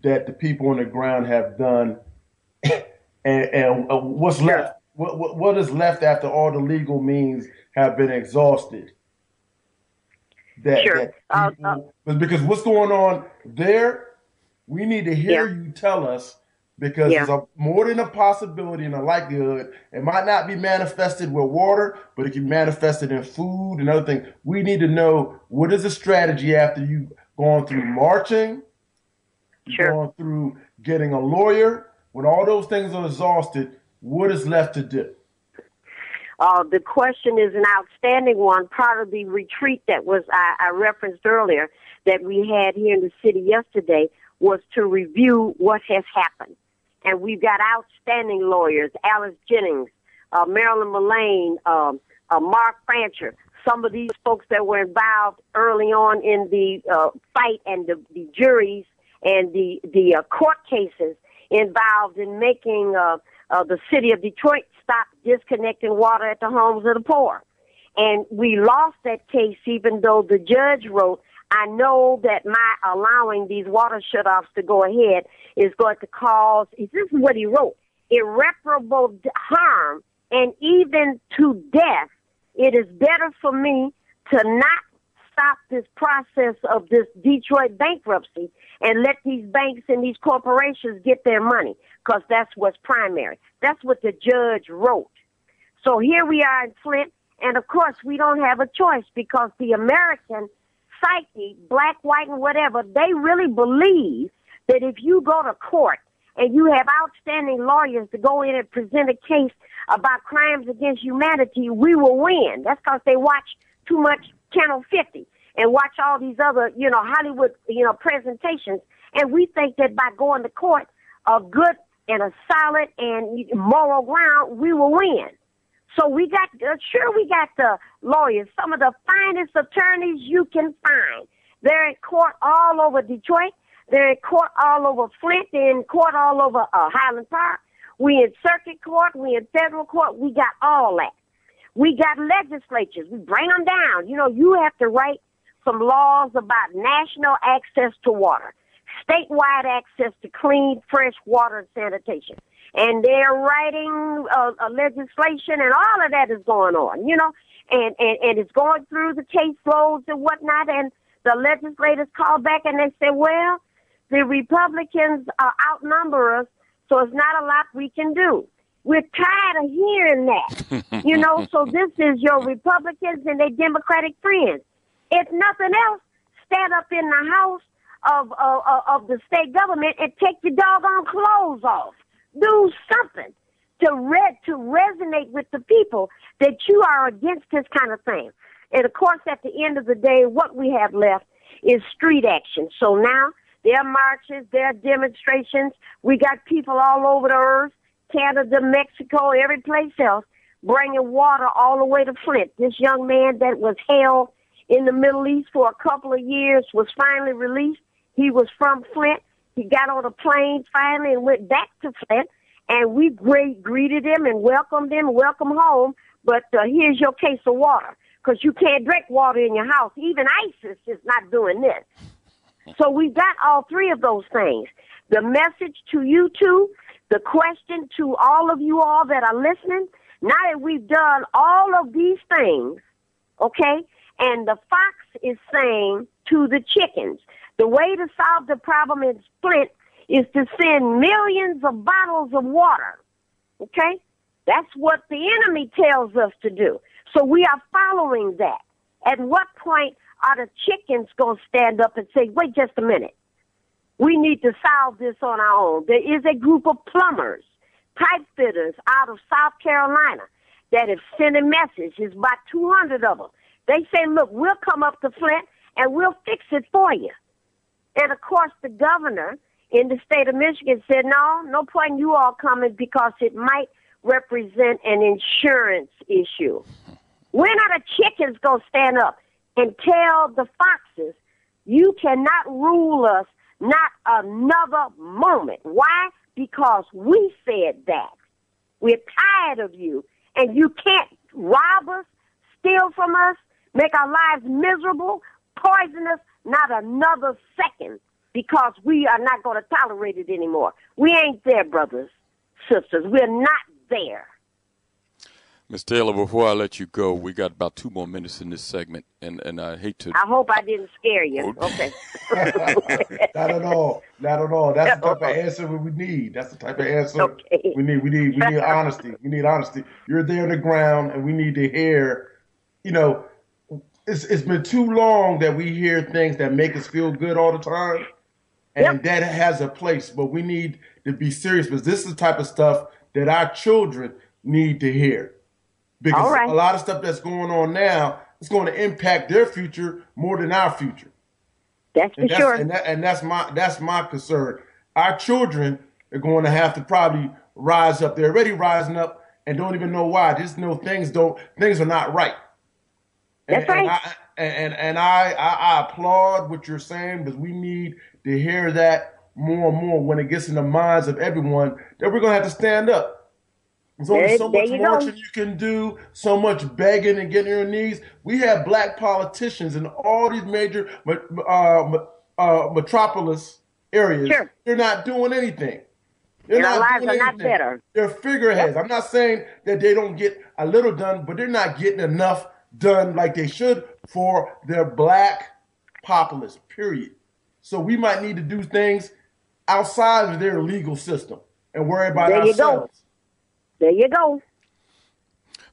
that the people on the ground have done and, and uh, what's left? What, what, what is left after all the legal means have been exhausted? That, sure. That people, uh, uh, because what's going on there, we need to hear yeah. you tell us because yeah. there's a, more than a possibility and a likelihood. It might not be manifested with water, but it can be manifested in food and other things. We need to know what is the strategy after you've gone through marching, sure. going through getting a lawyer. When all those things are exhausted, what is left to do? Uh, the question is an outstanding one. Part of the retreat that was I, I referenced earlier that we had here in the city yesterday was to review what has happened and we've got outstanding lawyers, Alice Jennings, uh, Marilyn Mullane, um, uh, Mark Fancher. some of these folks that were involved early on in the uh, fight and the, the juries and the, the uh, court cases involved in making uh, uh, the city of Detroit stop disconnecting water at the homes of the poor. And we lost that case even though the judge wrote I know that my allowing these water shutoffs to go ahead is going to cause, this is what he wrote, irreparable harm and even to death. It is better for me to not stop this process of this Detroit bankruptcy and let these banks and these corporations get their money because that's what's primary. That's what the judge wrote. So here we are in Flint, and of course we don't have a choice because the American psyche, black, white, and whatever, they really believe that if you go to court and you have outstanding lawyers to go in and present a case about crimes against humanity, we will win. That's because they watch too much Channel 50 and watch all these other, you know, Hollywood, you know, presentations. And we think that by going to court, a good and a solid and moral ground, we will win. So we got, uh, sure, we got the lawyers, some of the finest attorneys you can find. They're in court all over Detroit. They're in court all over Flint. They're in court all over uh, Highland Park. We in circuit court. We in federal court. We got all that. We got legislatures. We bring them down. You know, you have to write some laws about national access to water, statewide access to clean, fresh water and sanitation and they're writing a, a legislation, and all of that is going on, you know, and, and and it's going through the case flows and whatnot, and the legislators call back and they say, well, the Republicans uh, outnumber us, so it's not a lot we can do. We're tired of hearing that, you know. So this is your Republicans and their Democratic friends. If nothing else, stand up in the house of of, of the state government and take your doggone clothes off do something to read to resonate with the people that you are against this kind of thing. And of course, at the end of the day, what we have left is street action. So now there are marches, there are demonstrations. We got people all over the earth, Canada, Mexico, every place else, bringing water all the way to Flint. This young man that was held in the Middle East for a couple of years was finally released. He was from Flint. He got on a plane finally and went back to Flint, and we great, greeted him and welcomed him, welcome home. But uh, here's your case of water. because you can't drink water in your house. Even ISIS is not doing this. So we've got all three of those things. The message to you two, the question to all of you all that are listening. Now that we've done all of these things, okay, and the fox is saying to the chickens, the way to solve the problem in Flint is to send millions of bottles of water. Okay? That's what the enemy tells us to do. So we are following that. At what point are the chickens going to stand up and say, wait just a minute? We need to solve this on our own. There is a group of plumbers, pipe fitters out of South Carolina that have sent a message. It's about 200 of them. They say, look, we'll come up to Flint and we'll fix it for you. And of course, the governor in the state of Michigan said, no, no point in you all coming because it might represent an insurance issue. When are the chickens going to stand up and tell the foxes, you cannot rule us not another moment? Why? Because we said that. We're tired of you, and you can't rob us, steal from us, make our lives miserable, poison us not another second because we are not going to tolerate it anymore. We ain't there, brothers, sisters. We're not there. Ms. Taylor, before I let you go, we got about two more minutes in this segment, and, and I hate to. I hope I didn't scare you. Oh. Okay. not at all. Not at all. That's the type of answer we need. That's the type of answer okay. we need. We need. We need honesty. We need honesty. You're there on the ground, and we need to hear. You know, it's it's been too long that we hear things that make us feel good all the time, and yep. that has a place. But we need to be serious because this is the type of stuff that our children need to hear. Because right. a lot of stuff that's going on now is going to impact their future more than our future. That's and for that's, sure. And, that, and that's my that's my concern. Our children are going to have to probably rise up. They're already rising up and don't even know why. Just know things don't things are not right. That's right. And I, and, and I, I, I applaud what you're saying because we need to hear that more and more when it gets in the minds of everyone that we're gonna have to stand up. There's only there, so much you marching go. you can do, so much begging and getting your knees. We have black politicians in all these major uh, uh, metropolis areas. Sure. They're not doing anything. They're and not lives are not better. They're figureheads. Yep. I'm not saying that they don't get a little done, but they're not getting enough done like they should for their black populace, period. So we might need to do things outside of their legal system and worry about there ourselves. You go. There you go.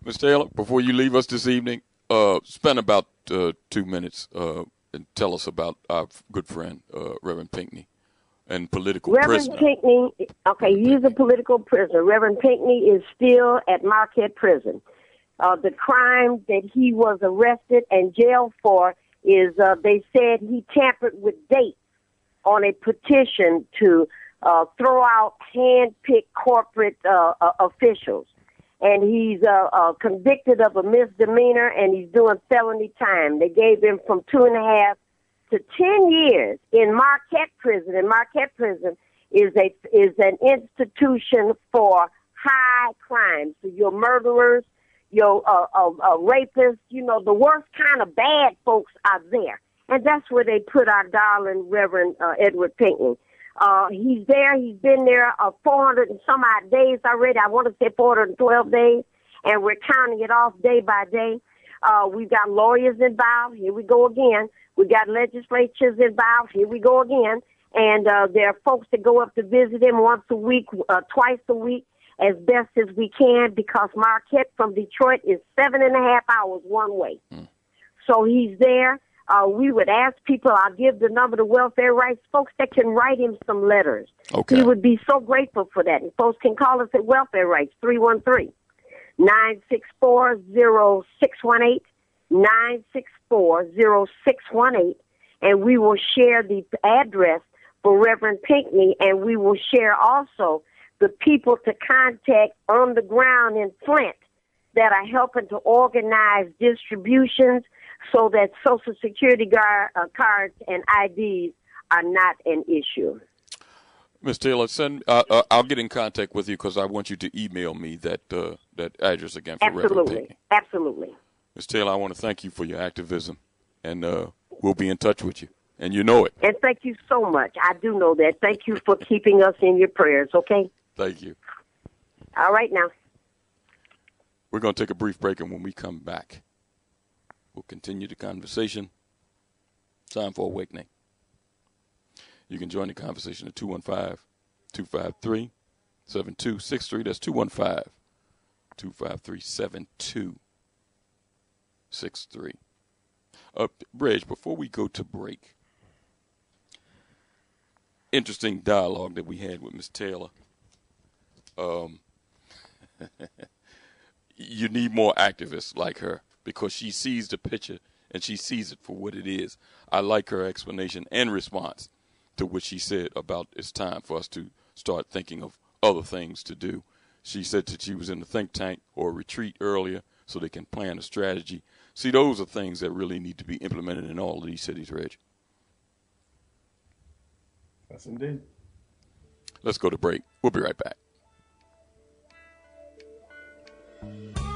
Ms. Taylor, before you leave us this evening, uh, spend about uh, two minutes uh, and tell us about our good friend, uh, Reverend Pinkney, and political Reverend prisoner. Pinkney, okay, he's a political prisoner. Reverend Pinkney is still at Marquette Prison. Uh, the crime that he was arrested and jailed for is uh, they said he tampered with dates on a petition to uh, throw out hand-picked corporate uh, uh, officials. And he's uh, uh, convicted of a misdemeanor and he's doing felony time. They gave him from two and a half to ten years in Marquette Prison. And Marquette Prison is a is an institution for high crimes. So your murderers, your uh, uh, uh, you know, the worst kind of bad folks are there. And that's where they put our darling Reverend uh, Edward Pinkney. Uh, he's there. He's been there uh, 400 and some odd days already. I want to say 412 days, and we're counting it off day by day. Uh, we've got lawyers involved. Here we go again. We got legislatures involved. Here we go again. And uh, there are folks that go up to visit him once a week, uh, twice a week as best as we can because Marquette from Detroit is seven and a half hours one way. Mm. So he's there. Uh, we would ask people, I'll give the number to welfare rights folks that can write him some letters. Okay. He would be so grateful for that. And folks can call us at welfare rights, 313 964 0618, 964 0618, and we will share the address for Reverend Pinkney, and we will share also the people to contact on the ground in Flint that are helping to organize distributions so that Social Security guard, uh, cards and IDs are not an issue. Ms. Taylor, send. Uh, uh, I'll get in contact with you because I want you to email me that uh, that address again for Absolutely. Absolutely. Ms. Taylor, I want to thank you for your activism, and uh, we'll be in touch with you. And you know it. And thank you so much. I do know that. Thank you for keeping us in your prayers, okay? Thank you. All right now. We're going to take a brief break, and when we come back, we'll continue the conversation. Time for awakening. You can join the conversation at 215 253 7263. That's 215 253 7263. Uh, Bridge, before we go to break, interesting dialogue that we had with Miss Taylor. Um, you need more activists like her because she sees the picture and she sees it for what it is. I like her explanation and response to what she said about it's time for us to start thinking of other things to do. She said that she was in the think tank or retreat earlier so they can plan a strategy. See, those are things that really need to be implemented in all of these cities, Reg. Yes, indeed. Let's go to break. We'll be right back. Música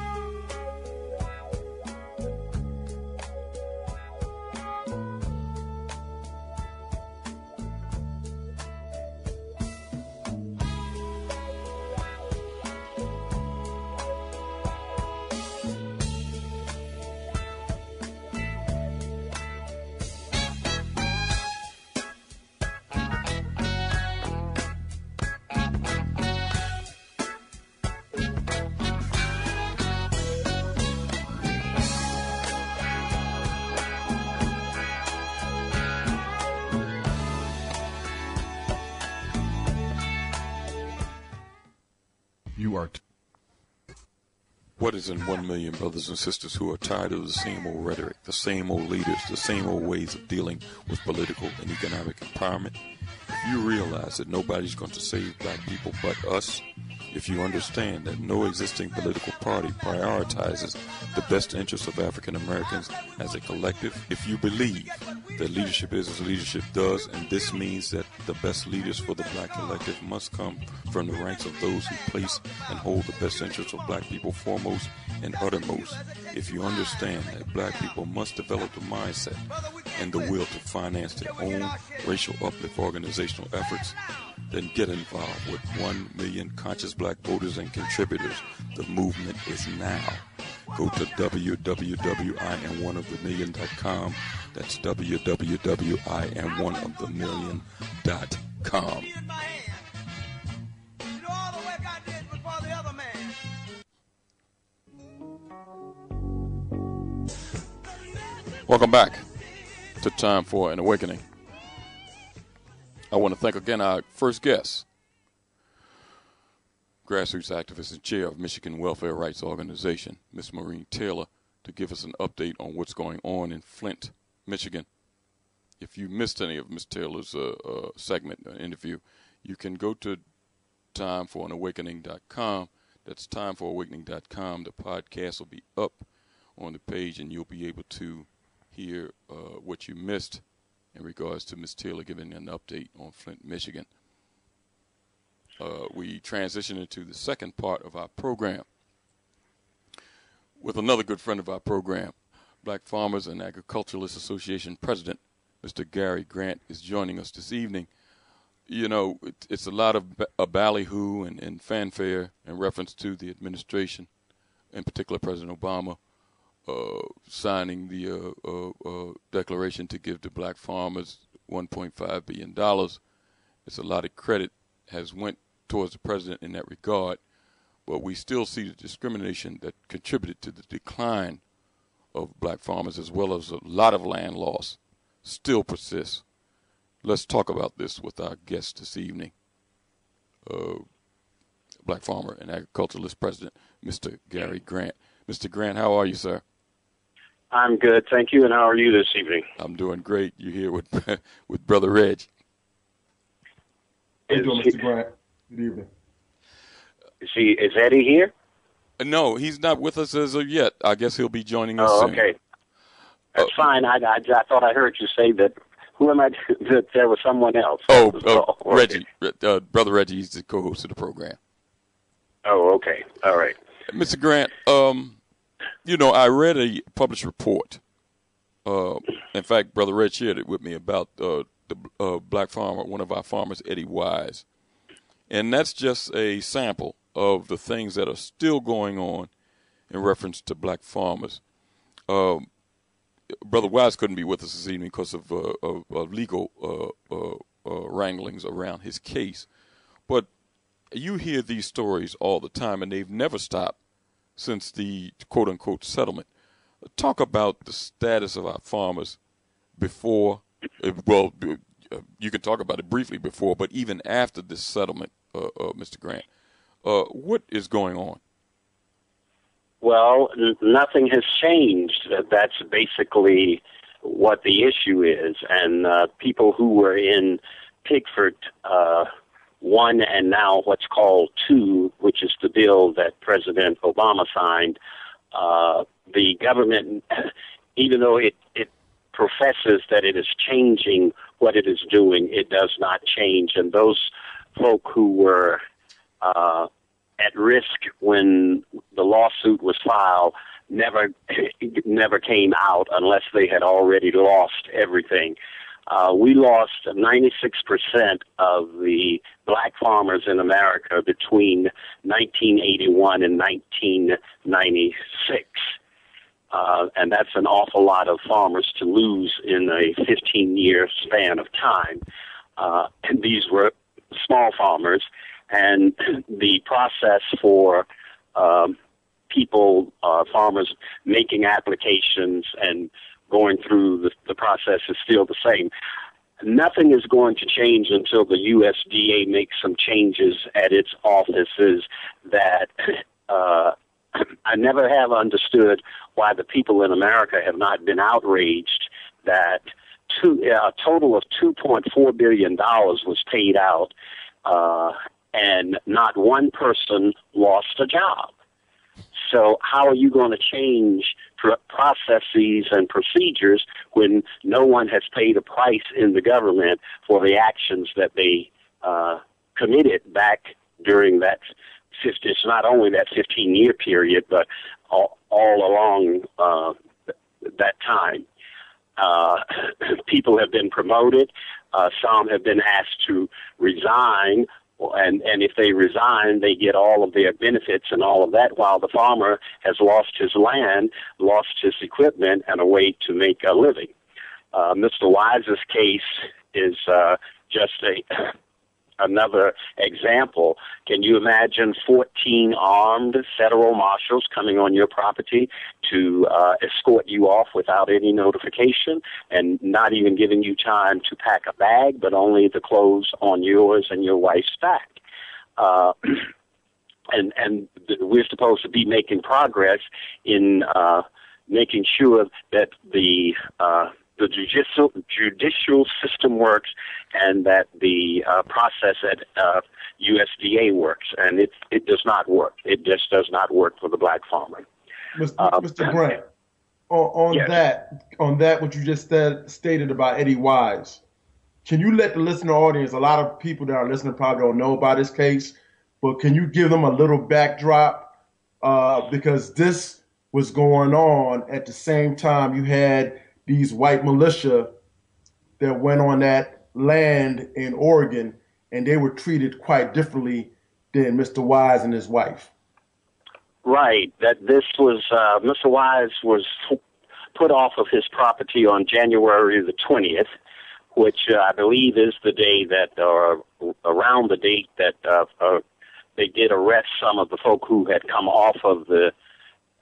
In one million brothers and sisters who are tired of the same old rhetoric, the same old leaders, the same old ways of dealing with political and economic empowerment? You realize that nobody's going to save black people but us, if you understand that no existing political party prioritizes the best interests of African Americans as a collective, if you believe that leadership is as leadership does, and this means that the best leaders for the black collective must come from the ranks of those who place and hold the best interests of black people foremost and uttermost, if you understand that black people must develop the mindset and the will to finance their own racial uplift organizational efforts, then get involved with 1 million conscious black voters and contributors. The movement is now. Go to www.iam1ofthemillion.com. That's www.iam1ofthemillion.com. Welcome back to Time for an Awakening. I want to thank again our first guest, grassroots activist and chair of Michigan Welfare Rights Organization, Miss Maureen Taylor, to give us an update on what's going on in Flint, Michigan. If you missed any of Miss Taylor's uh, uh, segment uh, interview, you can go to timeforanawakening.com. That's timeforawakening.com. The podcast will be up on the page, and you'll be able to hear uh, what you missed in regards to Ms. Taylor giving an update on Flint, Michigan. Uh, we transition into the second part of our program with another good friend of our program, Black Farmers and Agriculturalists Association President, Mr. Gary Grant, is joining us this evening. You know, it, it's a lot of a ballyhoo and, and fanfare in reference to the administration, in particular President Obama, uh, signing the uh, uh, uh, declaration to give to black farmers 1.5 billion dollars. It's a lot of credit has went towards the president in that regard, but we still see the discrimination that contributed to the decline of black farmers, as well as a lot of land loss, still persists. Let's talk about this with our guest this evening, uh, black farmer and agriculturalist president, Mr. Gary Grant. Mr. Grant, how are you, sir? I'm good, thank you. And how are you this evening? I'm doing great. You're here with with brother Reg. How you doing, Mr. Grant? Good evening. Is he? Is Eddie here? Uh, No, he's not with us as of yet. I guess he'll be joining us Oh, soon. okay. That's fine. I, I, I thought I heard you say that. Who am I? That there was someone else. Oh, Oh, uh, okay. Reggie, uh, brother Reggie, he's the co-host of the program. Oh, okay. All right. Mr. Grant, um, you know, I read a published report. Uh, in fact, Brother Red shared it with me about uh, the uh, black farmer, one of our farmers, Eddie Wise. And that's just a sample of the things that are still going on in reference to black farmers. Um, Brother Wise couldn't be with us this evening because of, uh, of, of, legal uh, uh, uh, wranglings around his case. But you hear these stories all the time, and they've never stopped since the quote unquote settlement. Talk about the status of our farmers before, uh, well, uh, you can talk about it briefly before, but even after this settlement, Mr. Grant, uh, what is going on? Well, nothing has changed. That's basically what the issue is. And uh, people who were in Pigford uh, 1 and now what's called 2, which is the bill that President Obama signed, uh, the government, even though it, it professes that it is changing what it is doing, it does not change. And those folk who were uh, at risk when the lawsuit was filed never never came out unless they had already lost everything. Uh, we lost 96% of the black farmers in America between 1981 and 1996. Uh, and that's an awful lot of farmers to lose in a 15 year span of time. Uh, and these were small farmers, and the process for um, people, uh, farmers making applications and going through the, the process is still the same. Nothing is going to change until the USDA makes some changes at its offices that uh, I never have understood why the people in America have not been outraged that two, a total of $2.4 billion was paid out uh, and not one person lost a job. So how are you going to change pr- processes and procedures when no one has paid a price in the government for the actions that they uh, committed back during that 50, it's not only that 15 year period, but all, all along uh, that time. Uh, people have been promoted. Uh, some have been asked to resign and and if they resign, they get all of their benefits and all of that, while the farmer has lost his land, lost his equipment, and a way to make a living. Uh, Mr. Wise's case is uh, just a another example. Can you imagine 14 armed federal marshals coming on your property to uh, escort you off without any notification and not even giving you time to pack a bag, but only the clothes on yours and your wife's back? Uh, and and we're supposed to be making progress in uh, making sure that the uh, the judicial judicial system works and that the uh, process at uh, USDA works, and it it does not work. It just does not work for the black farmer. Mr. Uh, Mr. Grant, on, on yes. that on that what you just said, stated about Eddie Wise, can you let the listener audience? A lot of people that are listening probably don't know about this case, but can you give them a little backdrop? Uh, because this was going on at the same time you had these white militia that went on that land in Oregon, and they were treated quite differently than Mr. Wise and his wife. Right. That this was uh, Mr. Wise was put off of his property on January the twentieth, which uh, I believe is the day that, or around the date that uh, uh, they did arrest some of the folk who had come off of the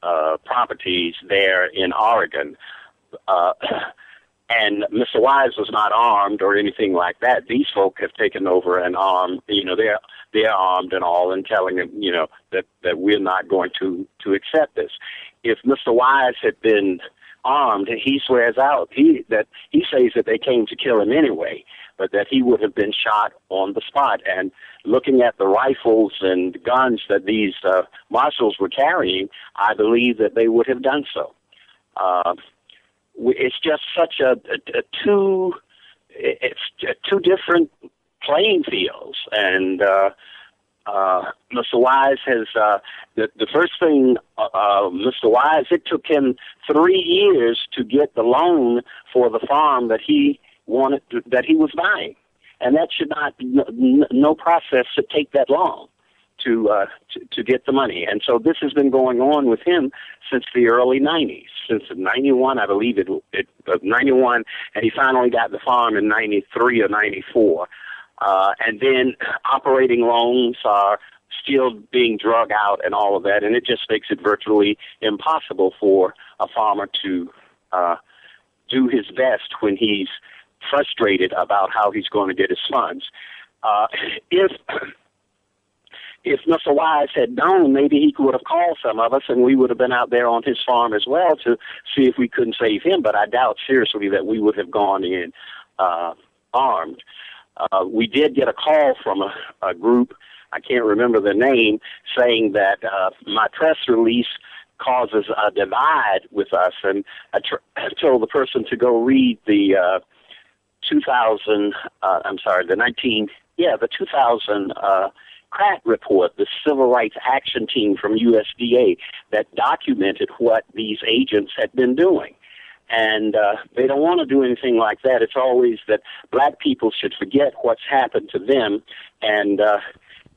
uh, properties there in Oregon. Uh, and Mr. Wise was not armed or anything like that. These folk have taken over and armed. You know, they're they're armed and all, and telling him, you know, that that we're not going to to accept this. If Mr. Wise had been armed, he swears out he that he says that they came to kill him anyway, but that he would have been shot on the spot. And looking at the rifles and guns that these uh, marshals were carrying, I believe that they would have done so. Uh, it's just such a, a, a two it's two different playing fields and uh uh, Mr. Wise has uh, the the first thing, uh, uh, Mr. Wise. It took him three years to get the loan for the farm that he wanted to, that he was buying, and that should not no, no process should take that long to, uh, to to get the money. And so this has been going on with him since the early '90s, since '91, I believe it, it uh, '91, and he finally got the farm in '93 or '94. Uh, and then operating loans are still being drug out and all of that, and it just makes it virtually impossible for a farmer to uh, do his best when he's frustrated about how he's going to get his funds. Uh, if if Mr. Wise had known, maybe he would have called some of us, and we would have been out there on his farm as well to see if we couldn't save him. But I doubt seriously that we would have gone in uh, armed. Uh, we did get a call from a, a group, I can't remember the name, saying that uh, my press release causes a divide with us. And I, tr- I told the person to go read the uh, 2000, uh, I'm sorry, the 19, yeah, the 2000 uh, Pratt report, the Civil Rights Action Team from USDA that documented what these agents had been doing and uh, they don't want to do anything like that. It's always that black people should forget what's happened to them, and uh,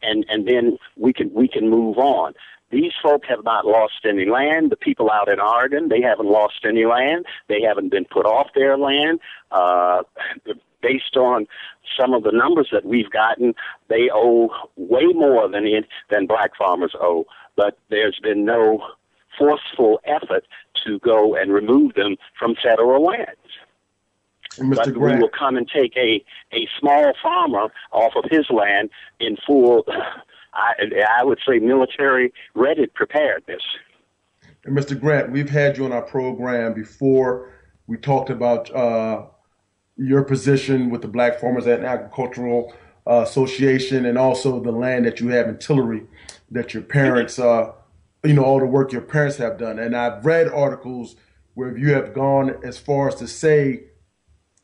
and and then we can we can move on. These folk have not lost any land. The people out in Oregon, they haven't lost any land. They haven't been put off their land. Uh, based on some of the numbers that we've gotten, they owe way more than it, than black farmers owe. But there's been no forceful effort to go and remove them from federal lands. Mr. But Grant. we will come and take a, a small farmer off of his land in full, I, I would say, military ready preparedness. And Mr. Grant, we've had you on our program before. We talked about uh, your position with the Black Farmers and Agricultural uh, Association and also the land that you have in Tillery that your parents uh, you know all the work your parents have done. And i've read articles where you have gone as far as to say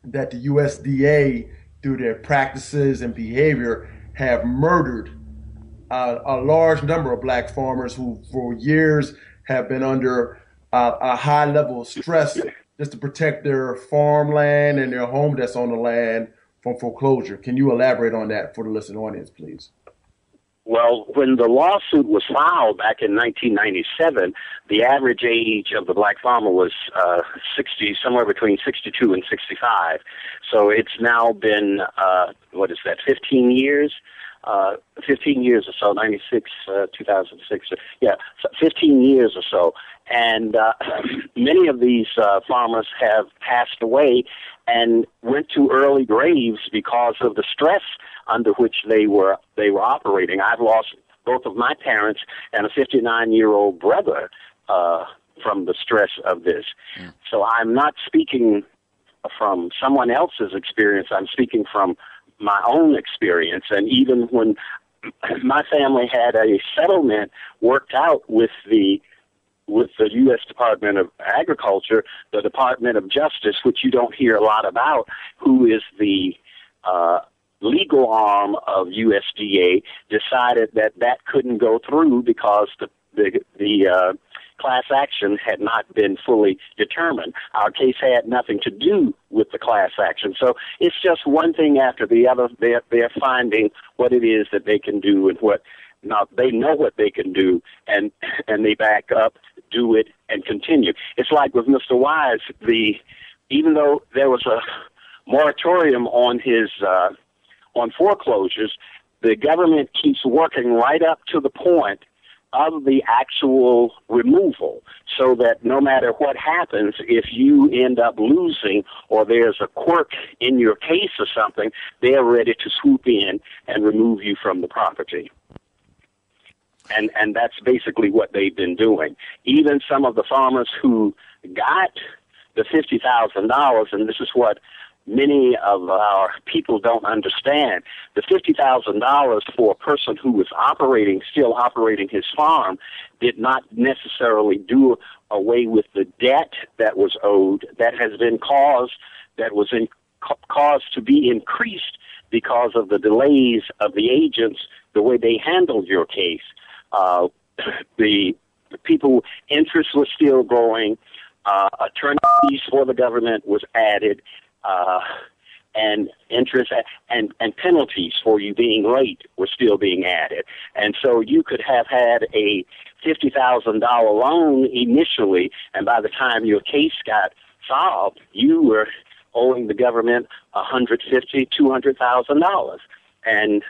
that the usda through their practices and behavior have murdered uh, a large number of black farmers who for years have been under a high level of stress just to protect their farmland and their home that's on the land from foreclosure can you elaborate on that for the listening audience please well, when the lawsuit was filed back in 1997, the average age of the black farmer was uh, 60, somewhere between 62 and 65. So it's now been, uh, what is that, 15 years? Uh, 15 years or so, 96, uh, 2006. Yeah, 15 years or so. And uh, many of these uh, farmers have passed away and went to early graves because of the stress under which they were they were operating. I've lost both of my parents and a 59 year old brother uh, from the stress of this. Mm. So I'm not speaking from someone else's experience. I'm speaking from my own experience. And even when my family had a settlement worked out with the with the U.S. Department of Agriculture, the Department of Justice, which you don't hear a lot about, who is the uh, legal arm of USDA, decided that that couldn't go through because the the, the uh, class action had not been fully determined. Our case had nothing to do with the class action. So it's just one thing after the other. They're, they're finding what it is that they can do and what now they know what they can do and and they back up, do it, and continue. It's like with Mr. Wise, the even though there was a moratorium on his uh, on foreclosures, the government keeps working right up to the point of the actual removal so that no matter what happens, if you end up losing or there's a quirk in your case or something, they're ready to swoop in and remove you from the property. And, and that's basically what they've been doing. Even some of the farmers who got the $50,000, and this is what many of our people don't understand. The $50,000 for a person who was operating, still operating his farm, did not necessarily do away with the debt that was owed that has been caused, that was in, caused to be increased because of the delays of the agents the way they handled your case. Uh, the, the people interest was still growing. Uh, attorney fees for the government was added. Uh, and interest and, and penalties for you being late were still being added. And so you could have had a $50,000 loan initially, and by the time your case got solved, you were owing the government $150,000, $200,000. And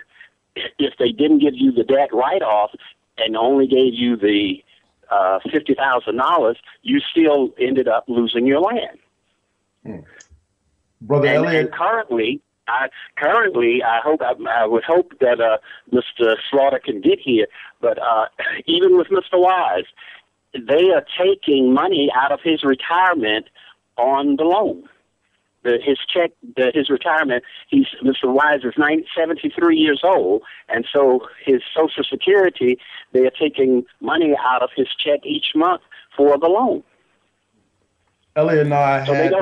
if they didn't give you the debt write off and only gave you the uh, $50,000, you still ended up losing your land. Hmm. Brother and, Elliott. And currently, I currently I hope I, I would hope that uh, Mr. Slaughter can get here, but uh, even with Mr. Wise, they are taking money out of his retirement on the loan. The, his check, the, his retirement. He's Mr. Wise is 90, 73 years old, and so his Social Security. They are taking money out of his check each month for the loan. Elliott and I so had.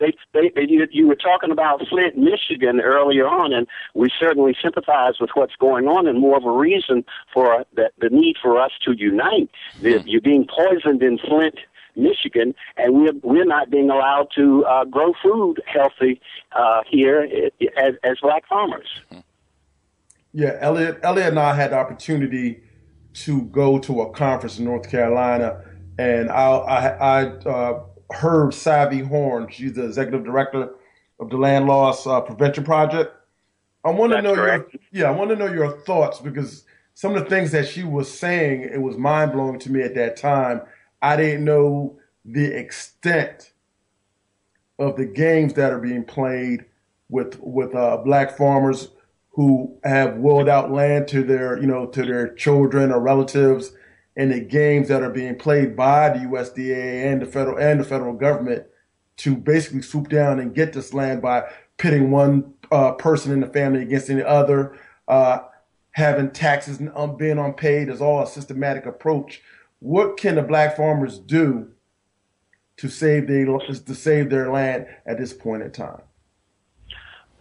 They they, they, they you, you were talking about Flint, Michigan earlier on, and we certainly sympathize with what's going on, and more of a reason for the, the need for us to unite. The, you're being poisoned in Flint, Michigan, and we're we're not being allowed to uh, grow food healthy uh, here as, as black farmers. Yeah, Elliot, Elliott and I had the opportunity to go to a conference in North Carolina, and I I, I uh, Herb Savi Horne. She's the executive director of the Land Loss uh, Prevention Project. I want to know correct. your yeah, I want to know your thoughts because some of the things that she was saying it was mind blowing to me at that time. I didn't know the extent of the games that are being played with with uh, black farmers who have willed out land to their you know to their children or relatives and the games that are being played by the USDA and the federal and the federal government to basically swoop down and get this land by pitting one uh, person in the family against any other, uh, having taxes um, being unpaid is all a systematic approach. What can the black farmers do to save their to save their land at this point in time?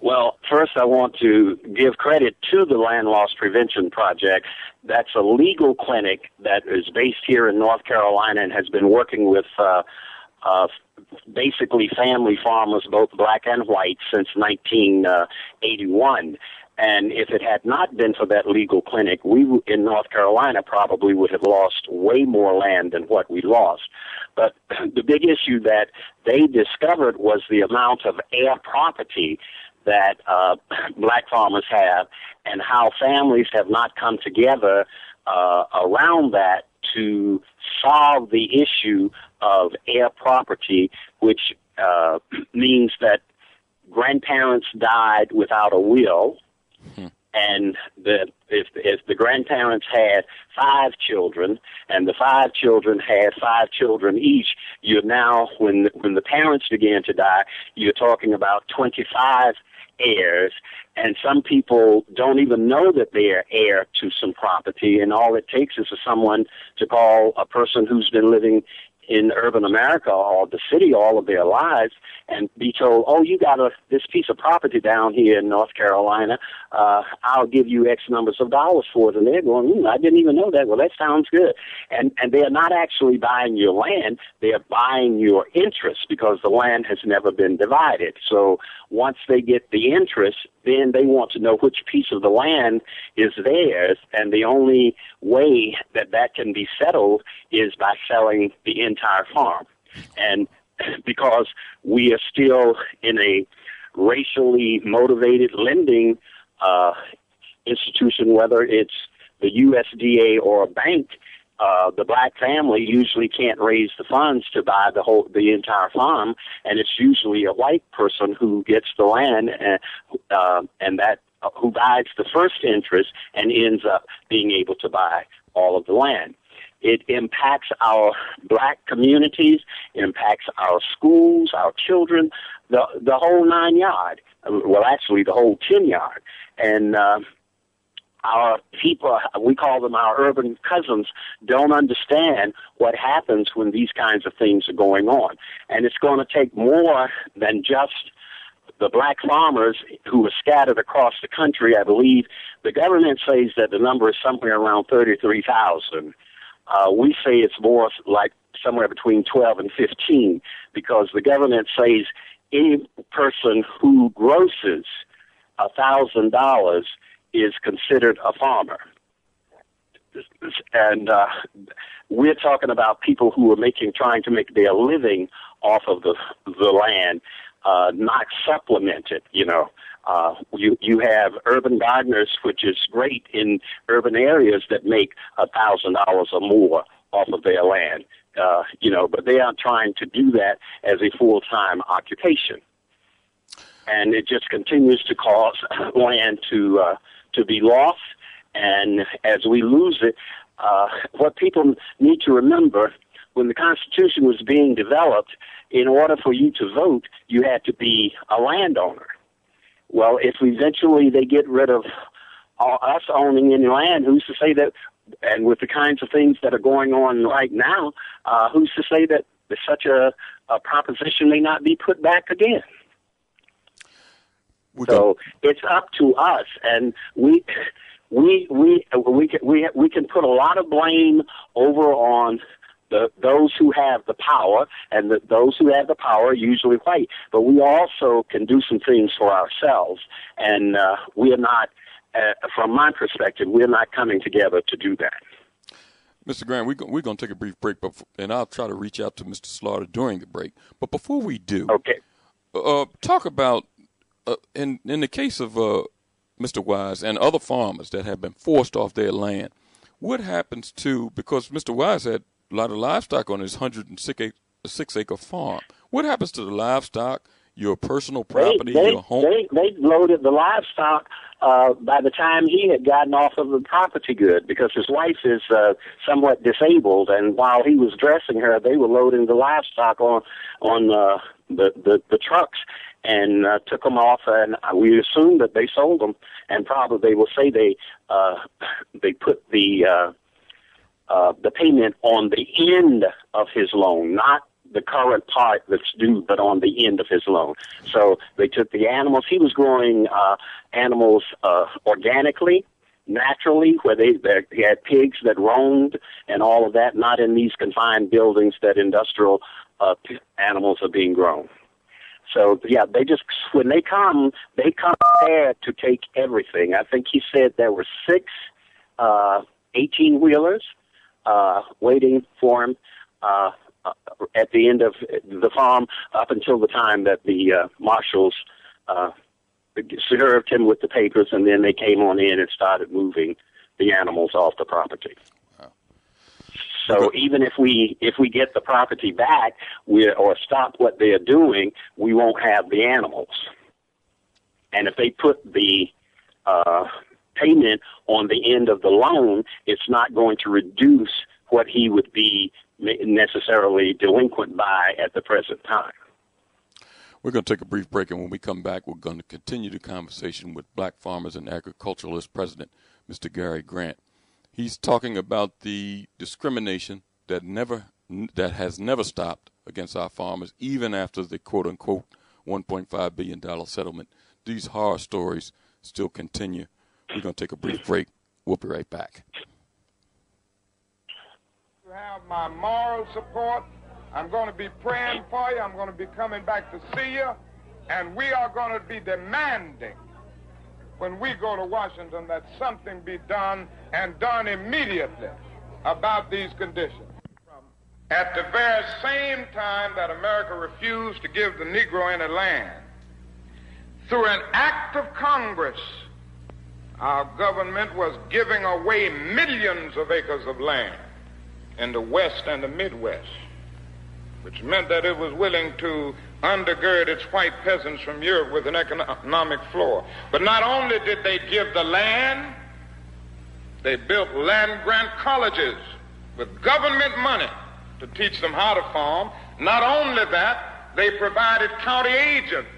Well, first I want to give credit to the Land Loss Prevention Project. That's a legal clinic that is based here in North Carolina and has been working with uh, uh, basically family farmers, both black and white, since 1981. And if it had not been for that legal clinic, we in North Carolina probably would have lost way more land than what we lost. But the big issue that they discovered was the amount of heir property that uh, black farmers have and how families have not come together uh, around that to solve the issue of heir property, which uh, means that grandparents died without a will. Hmm. And the, if if the grandparents had five children and the five children had five children each, you're now when when the parents began to die, you're talking about 25 heirs, and some people don't even know that they are heir to some property, and all it takes is for someone to call a person who's been living in urban America or the city all of their lives and be told, "Oh, you got a this piece of property down here in North Carolina. Uh, I'll give you X numbers of dollars for it." And they're going, mm, "I didn't even know that." Well, that sounds good. And and they are not actually buying your land; they are buying your interest because the land has never been divided. So once they get the interest, then they want to know which piece of the land is theirs, and the only way that that can be settled is by selling the entire farm. And because we are still in a racially motivated lending uh, institution, whether it's the USDA or a bank, uh, the black family usually can't raise the funds to buy the whole the entire farm, and it's usually a white person who gets the land, and uh, and that uh, who buys the first interest and ends up being able to buy all of the land. It impacts our black communities, impacts our schools, our children, the the whole nine yard. Well, actually, the whole ten yard. And uh, our people, we call them our urban cousins, don't understand what happens when these kinds of things are going on. And it's going to take more than just the black farmers who are scattered across the country, I believe the government says that the number is somewhere around 33,000. Uh, we say it's more like somewhere between 12 and 15 because the government says any person who grosses a thousand dollars is considered a farmer. And uh, we're talking about people who are making, trying to make their living off of the the land, uh, not supplemented. You know, uh, you you have urban gardeners, which is great in urban areas that make a thousand dollars or more off of their land. Uh, you know, but they aren't trying to do that as a full time occupation, and it just continues to cause land to uh, to be lost. And as we lose it, uh, what people need to remember when the Constitution was being developed, in order for you to vote, you had to be a landowner. Well, if eventually they get rid of us owning any land, who's to say that? And with the kinds of things that are going on right now, uh, who's to say that such a, a proposition may not be put back again? So it's up to us, and we we we we can, we we can put a lot of blame over on the those who have the power, and the, those who have the power are usually white. But we also can do some things for ourselves, and uh, we are not, uh, from my perspective, we're not coming together to do that. Mr. Grant, we're, we're going to take a brief break, and I'll try to reach out to Mr. Slaughter during the break. But before we do, okay, uh, talk about uh, in in the case of uh, Mr. Wise and other farmers that have been forced off their land. What happens to because Mr. Wise had a lot of livestock on his 106 acre farm. What happens to the livestock, your personal property, they, they, your home? They, they loaded the livestock uh, by the time he had gotten off of the property good because his wife is uh, somewhat disabled, and while he was dressing her, they were loading the livestock on on uh, the, the the trucks and uh, took them off, and we assumed that they sold them, and probably they will say they uh, they put the uh, uh, the payment on the end of his loan, not the current part that's due, but on the end of his loan. So they took the animals. He was growing uh, animals uh, organically, naturally, where they, they he had pigs that roamed and all of that, not in these confined buildings that industrial uh, animals are being grown. So yeah, they just when they come, they come prepared to take everything. I think he said there were six uh, 18 wheelers uh, waiting for him uh, uh, at the end of the farm up until the time that the uh, marshals uh, served him with the papers, and then they came on in and started moving the animals off the property. So even if we if we get the property back, we or stop what they're doing, we won't have the animals. And if they put the uh, payment on the end of the loan, it's not going to reduce what he would be necessarily delinquent by at the present time. We're going to take a brief break, and when we come back, we're going to continue the conversation with Black Farmers and Agriculturalist President, Mr. Gary Grant. He's talking about the discrimination that never that has never stopped against our farmers, even after the quote unquote 1.5 billion dollar settlement. These horror stories still continue. We're going to take a brief break. We'll be right back. You have my moral support. I'm going to be praying for you. I'm going to be coming back to see you. And we are going to be demanding when we go to Washington that something be done and done immediately about these conditions. At the very same time that America refused to give the Negro any land, through an act of Congress, our government was giving away millions of acres of land in the West and the Midwest, which meant that it was willing to undergird its white peasants from Europe with an economic floor. But not only did they give the land, they built land grant colleges with government money to teach them how to farm. Not only that, they provided county agents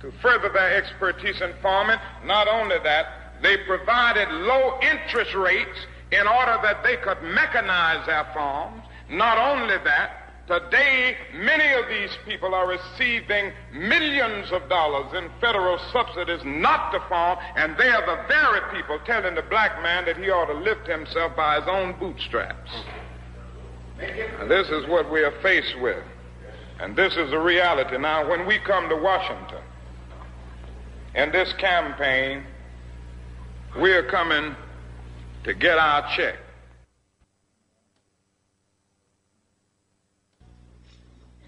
to further their expertise in farming. Not only that, they provided low interest rates in order that they could mechanize their farms. Not only that, Today, many of these people are receiving millions of dollars in federal subsidies not to farm, and they are the very people telling the black man that he ought to lift himself by his own bootstraps. And this is what we are faced with. And this is the reality. Now, when we come to Washington, in this campaign, we are coming to get our check.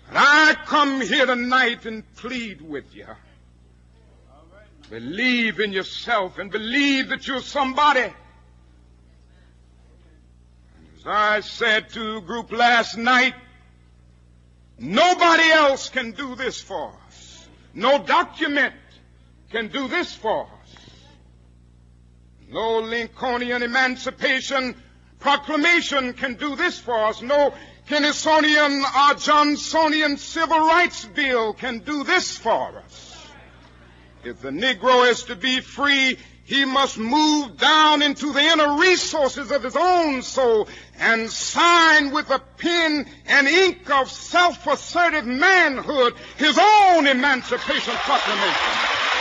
And I come here tonight and plead with you. Believe in yourself and believe that you're somebody. As I said to a group last night, nobody else can do this for us. No document can do this for us. No Lincolnian Emancipation Proclamation can do this for us. No Kennedyan or Johnsonian Civil Rights Bill can do this for us. If the Negro is to be free, he must move down into the inner resources of his own soul and sign with a pen and ink of self-assertive manhood his own Emancipation Proclamation.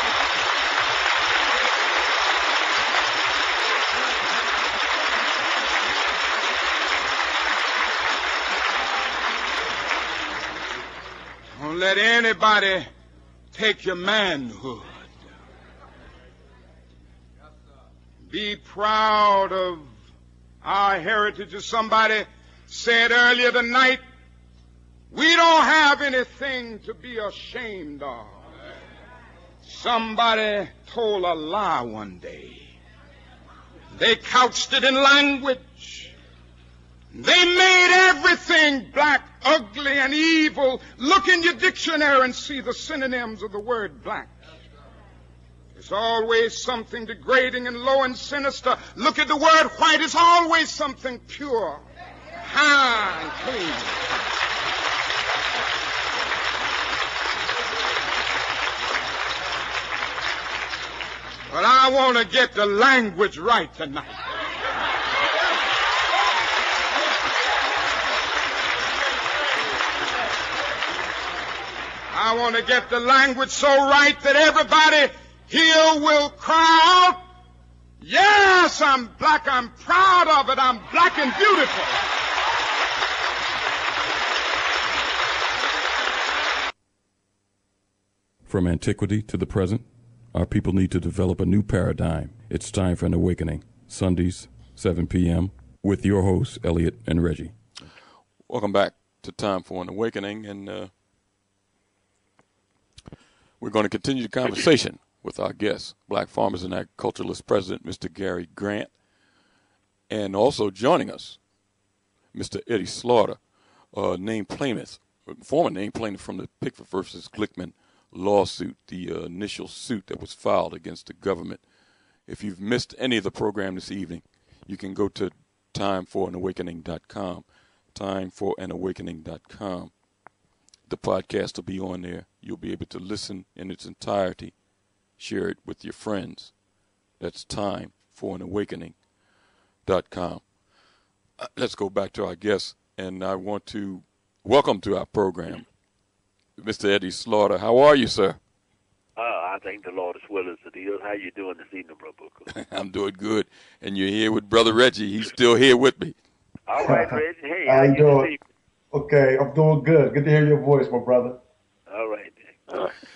Don't let anybody take your manhood. Be proud of our heritage. As somebody said earlier tonight, we don't have anything to be ashamed of. Somebody told a lie one day. They couched it in language they made everything black, ugly, and evil. Look in your dictionary and see the synonyms of the word black. There's always something degrading and low and sinister. Look at the word white. It's always something pure, high, and clean. But I want to get the language right tonight. I want to get the language so right that everybody here will cry out, yes, I'm black, I'm proud of it, I'm black and beautiful. From antiquity to the present, our people need to develop a new paradigm. It's time for an awakening. Sundays, 7 p.m., with your hosts, Elliot and Reggie. Welcome back to Time for an Awakening. And uh, we're going to continue the conversation with our guest, Black Farmers and Agriculturalist President, Mr. Gary Grant, and also joining us, Mr. Eddie Slaughter, uh, named plaintiff, former named plaintiff from the Pigford versus Glickman lawsuit, the uh, initial suit that was filed against the government. If you've missed any of the program this evening, you can go to timeforanawakening.com, timeforanawakening.com. The podcast will be on there. You'll be able to listen in its entirety, share it with your friends. That's time for an awakening.com. Uh, let's go back to our guest, and I want to welcome to our program Mr. Eddie Slaughter. How are you, sir? Uh, I thank the Lord as well as it is. How you doing this evening, Brother Booker? I'm doing good. And you're here with Brother Reggie. He's still here with me. All right, Reggie. Hey, how, how you doing? Okay, I'm doing good. Good to hear your voice, my brother. All right.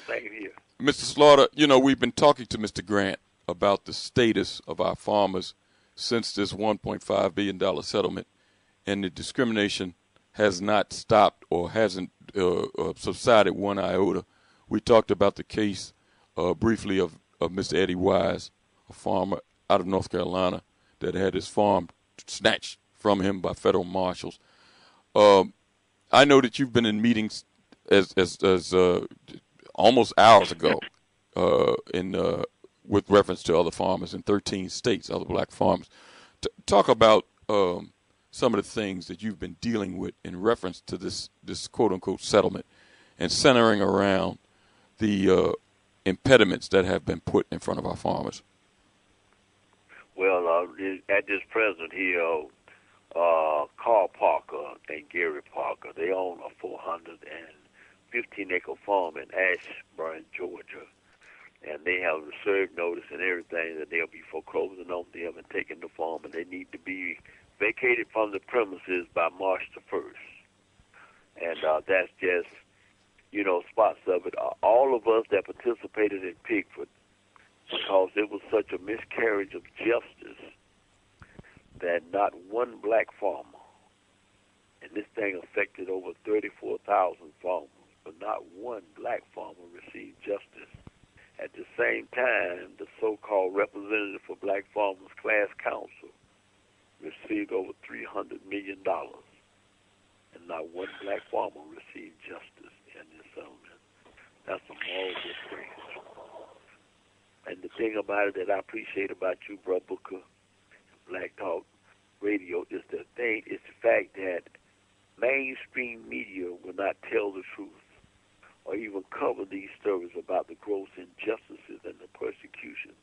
Thank you. Mr. Slaughter, you know, we've been talking to Mr. Grant about the status of our farmers since this $1.5 billion settlement, and the discrimination has not stopped or hasn't uh, uh, subsided one iota. We talked about the case uh, briefly of, of Mr. Eddie Wise, a farmer out of North Carolina that had his farm snatched from him by federal marshals. Um, I know that you've been in meetings as as, as uh, almost hours ago uh, in uh, with reference to other farmers in 13 states, other black farmers. T- talk about um, some of the things that you've been dealing with in reference to this this quote unquote settlement, and centering around the uh, impediments that have been put in front of our farmers. Well, uh, at this present here, uh, Carl Parker and Gary Parker. They own a 415 acre farm in Ashburn, Georgia. And they have served notice and everything that they'll be foreclosing on them and taking the farm, and they need to be vacated from the premises by March the 1st. And uh, that's just, you know, spots of it. Uh, all of us that participated in Pigford, because it was such a miscarriage of justice that not one black farmer, and this thing affected over 34,000 farmers, but not one black farmer received justice. At the same time, the so-called representative for black farmers class council received over $300 million, and not one black farmer received justice in this settlement. That's a moral disgrace. And the thing about it that I appreciate about you, Bro Booker, Black Talk Radio, is the thing, is the fact that mainstream media will not tell the truth or even cover these stories about the gross injustices and the persecution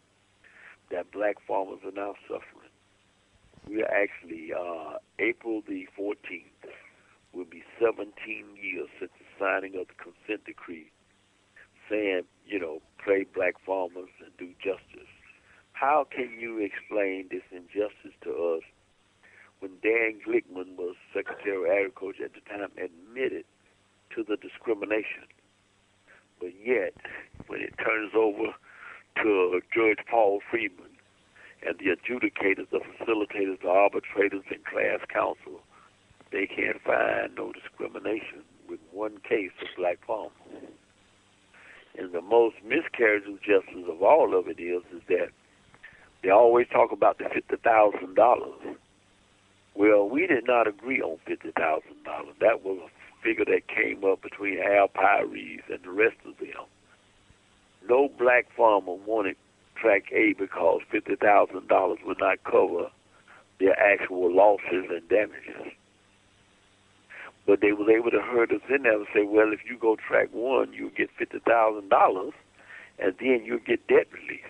that black farmers are now suffering. We are actually, uh, April the 14th will be 17 years since the signing of the consent decree saying, you know, pray black farmers and do justice. How can you explain this injustice to us when Dan Glickman was Secretary of Agriculture at the time admitted to the discrimination? But yet, when it turns over to Judge Paul Friedman and the adjudicators, the facilitators, the arbitrators, and class counsel, they can't find no discrimination with one case of black farmers. And the most miscarriage of justice of all of it is, is that they always talk about the fifty thousand dollars. Well, we did not agree on fifty thousand dollars. That was a figure that came up between Al Pires and the rest of them. No black farmer wanted track A because fifty thousand dollars would not cover their actual losses and damages. But they was able to hurt us in there and say, well, if you go track one, you'll get fifty thousand dollars, and then you'll get debt relief.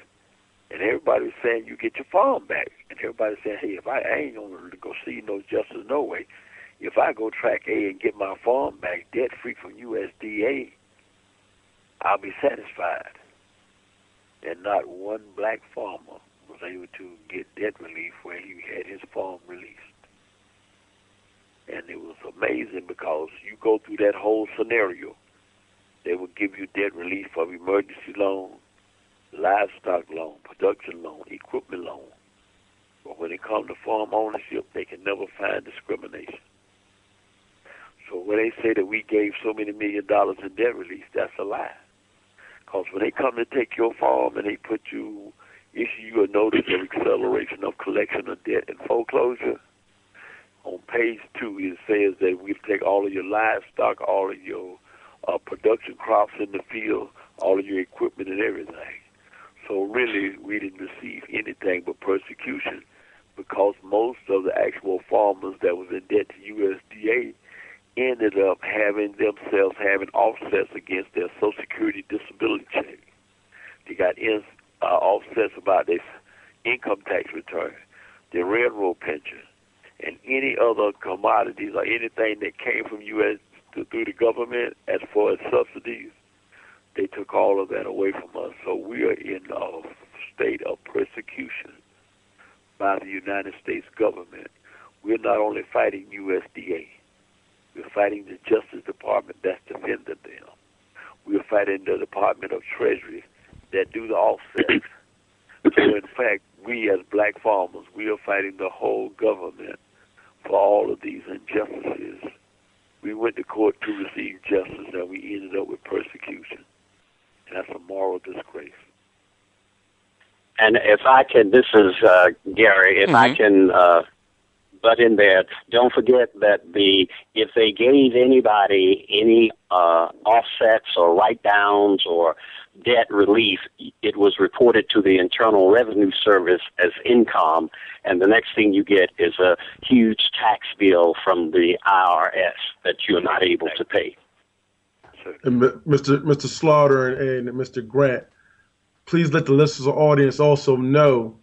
And everybody was saying you get your farm back, and everybody saying, hey, if I, I ain't gonna go see no justice no way. If I go track A and get my farm back debt free from USDA, I'll be satisfied. And not one black farmer was able to get debt relief where he had his farm released. And it was amazing because you go through that whole scenario. They will give you debt relief from emergency loan, livestock loan, production loan, equipment loan. But when it comes to farm ownership, they can never find discrimination. So when they say that we gave so many million dollars in debt relief, that's a lie. Because when they come to take your farm and they put you, issue you a notice of acceleration of collection of debt and foreclosure, on page two it says that we take all of your livestock, all of your uh, production crops in the field, all of your equipment and everything. So really, we didn't receive anything but persecution because most of the actual farmers that was in debt to USDA ended up having themselves having offsets against their Social Security disability check. They got in, uh, offsets about their income tax return, their railroad pension, and any other commodities or anything that came from U.S. To, through the government as far as subsidies. They took all of that away from us. So we are in a state of persecution by the United States government. We're not only fighting USDA, we're fighting the Justice Department that's defending them. We're fighting the Department of Treasury that do the offset. so in fact, we as black farmers, we are fighting the whole government for all of these injustices. We went to court to receive justice and we ended up with persecution. And that's a moral disgrace. And if I can, this is uh, Gary. If mm-hmm. I can uh, butt in there, don't forget that the if they gave anybody any uh, offsets or write downs or debt relief, it was reported to the Internal Revenue Service as income, and the next thing you get is a huge tax bill from the IRS that you're not able to pay. And Mr. Mr. Slaughter and, and Mr. Grant, please let the listeners audience also know,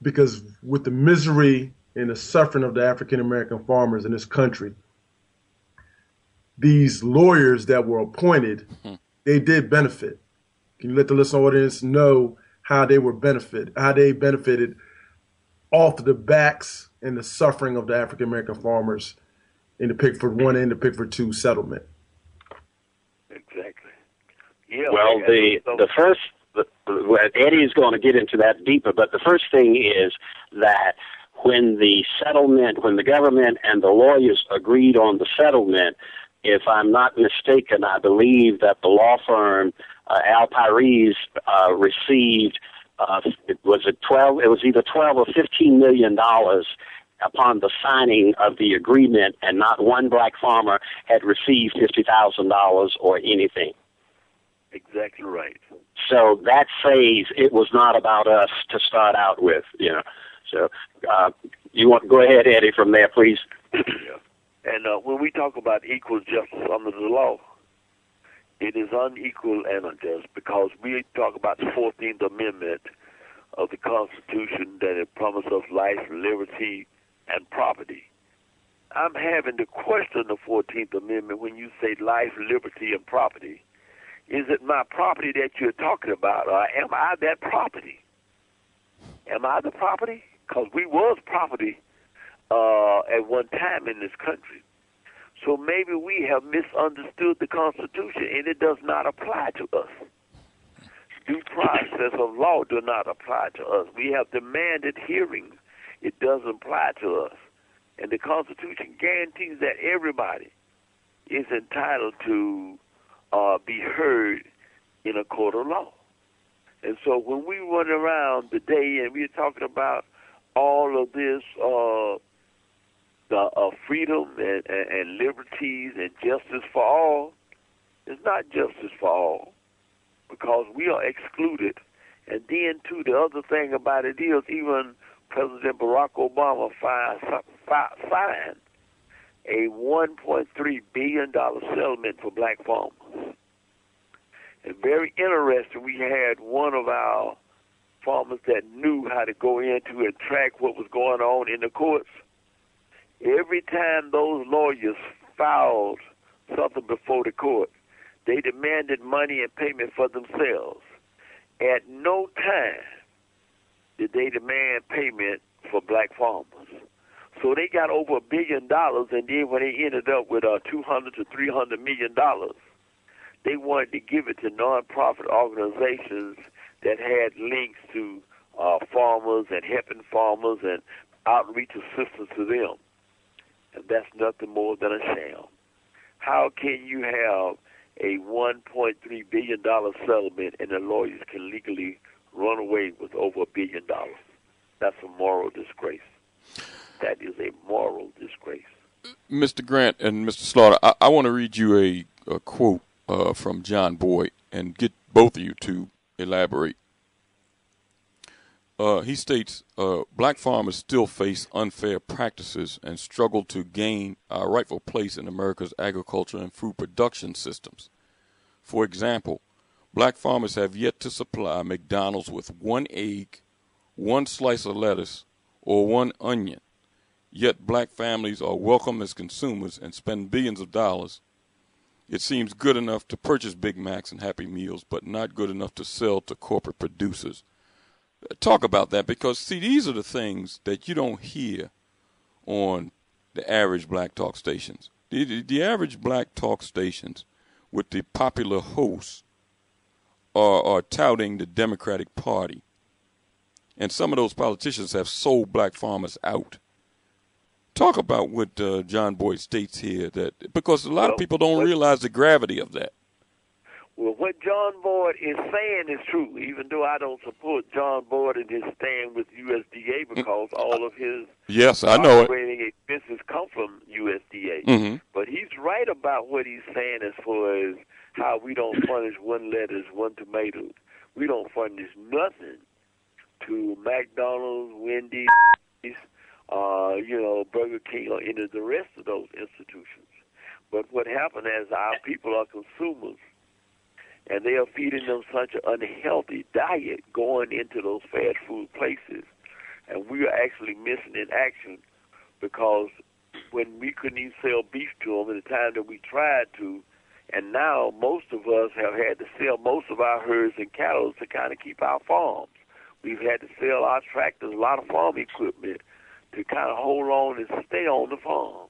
because with the misery and the suffering of the African American farmers in this country, these lawyers that were appointed, mm-hmm. they did benefit. Can you let the listening audience know how they were benefit, how they benefited off the backs and the suffering of the African American farmers in the Pigford one and the Pigford two settlement? Yeah. Well, the the first Eddie is going to get into that deeper, but the first thing is that when the settlement, when the government and the lawyers agreed on the settlement, if I'm not mistaken, I believe that the law firm uh, Al Pires uh, received uh, was it twelve? It was either twelve or fifteen million dollars upon the signing of the agreement, and not one black farmer had received fifty thousand dollars or anything. Exactly right. So that says it was not about us to start out with, you know. So uh, you want go ahead, Eddie, from there, please. yeah. And uh, when we talk about equal justice under the law, it is unequal and unjust because we talk about the 14th Amendment of the Constitution that it promises us life, liberty, and property. I'm having to question the 14th Amendment when you say life, liberty, and property. Is it my property that you're talking about, or am I that property? Am I the property? Because we was property uh, at one time in this country. So maybe we have misunderstood the Constitution, and it does not apply to us. Due process of law do not apply to us. We have demanded hearings. It doesn't apply to us. And the Constitution guarantees that everybody is entitled to uh, be heard in a court of law. And so when we run around today and we're talking about all of this, uh, the uh, freedom and, and, and liberties and justice for all, it's not justice for all because we are excluded. And then, too, the other thing about it is even President Barack Obama signed a $1.3 billion settlement for black farmers. And very interesting, we had one of our farmers that knew how to go into and track what was going on in the courts. Every time those lawyers filed something before the court, they demanded money and payment for themselves. At no time did they demand payment for black farmers. So they got over a billion dollars, and then when they ended up with uh, 200 to 300 million dollars, they wanted to give it to nonprofit organizations that had links to uh, farmers and helping farmers and outreach assistance to them. And that's nothing more than a sham. How can you have a $1.3 billion settlement and the lawyers can legally run away with over a billion dollars? That's a moral disgrace. That is a moral disgrace. Mr. Grant and Mr. Slaughter, I, I want to read you a, a quote uh, from John Boyd and get both of you to elaborate. Uh, he states uh, black farmers still face unfair practices and struggle to gain a rightful place in America's agriculture and food production systems. For example, black farmers have yet to supply McDonald's with one egg, one slice of lettuce, or one onion. Yet black families are welcome as consumers and spend billions of dollars it seems good enough to purchase Big Macs and Happy Meals, but not good enough to sell to corporate producers. Talk about that because, see, these are the things that you don't hear on the average black talk stations. The, the, the average black talk stations with the popular hosts are, are touting the Democratic Party. And some of those politicians have sold black farmers out talk about what uh, John Boyd states here that because a lot well, of people don't realize the gravity of that. Well, what John Boyd is saying is true, even though I don't support John Boyd and his stand with USDA because all of his yes, I know operating it. expenses come from USDA. Mm-hmm. But he's right about what he's saying as far as how we don't furnish one lettuce, one tomato. We don't furnish nothing to McDonald's, Wendy's, uh, you know, Burger King or any of the rest of those institutions. But what happened is our people are consumers, and they are feeding them such an unhealthy diet going into those fast food places. and we are actually missing in action because when we couldn't even sell beef to them at the time that we tried to, and now most of us have had to sell most of our herds and cattle to kind of keep our farms. We've had to sell our tractors, a lot of farm equipment to kind of hold on and stay on the farm.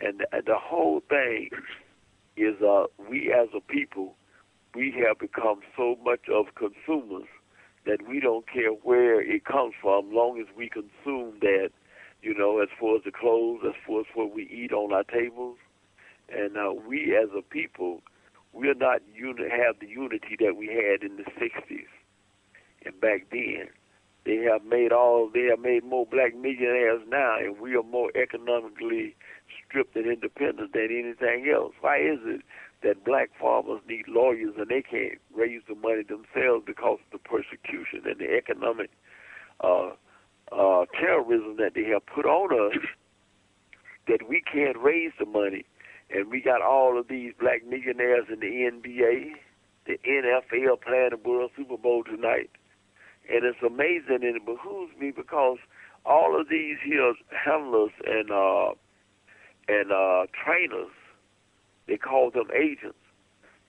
And the, the whole thing is uh, we as a people, we have become so much of consumers that we don't care where it comes from, long as we consume that, you know, as far as the clothes, as far as what we eat on our tables. And uh, we as a people, we're not uni- have the unity that we had in the 60s and back then. They have made all they have made more black millionaires now, and we are more economically stripped and independent than anything else. Why is it that black farmers need lawyers and they can't raise the money themselves because of the persecution and the economic uh, uh, terrorism that they have put on us? That we can't raise the money, and we got all of these black millionaires in the NBA, the NFL playing the World Super Bowl tonight and it's amazing and it behooves me because all of these here handlers and uh and uh trainers they call them agents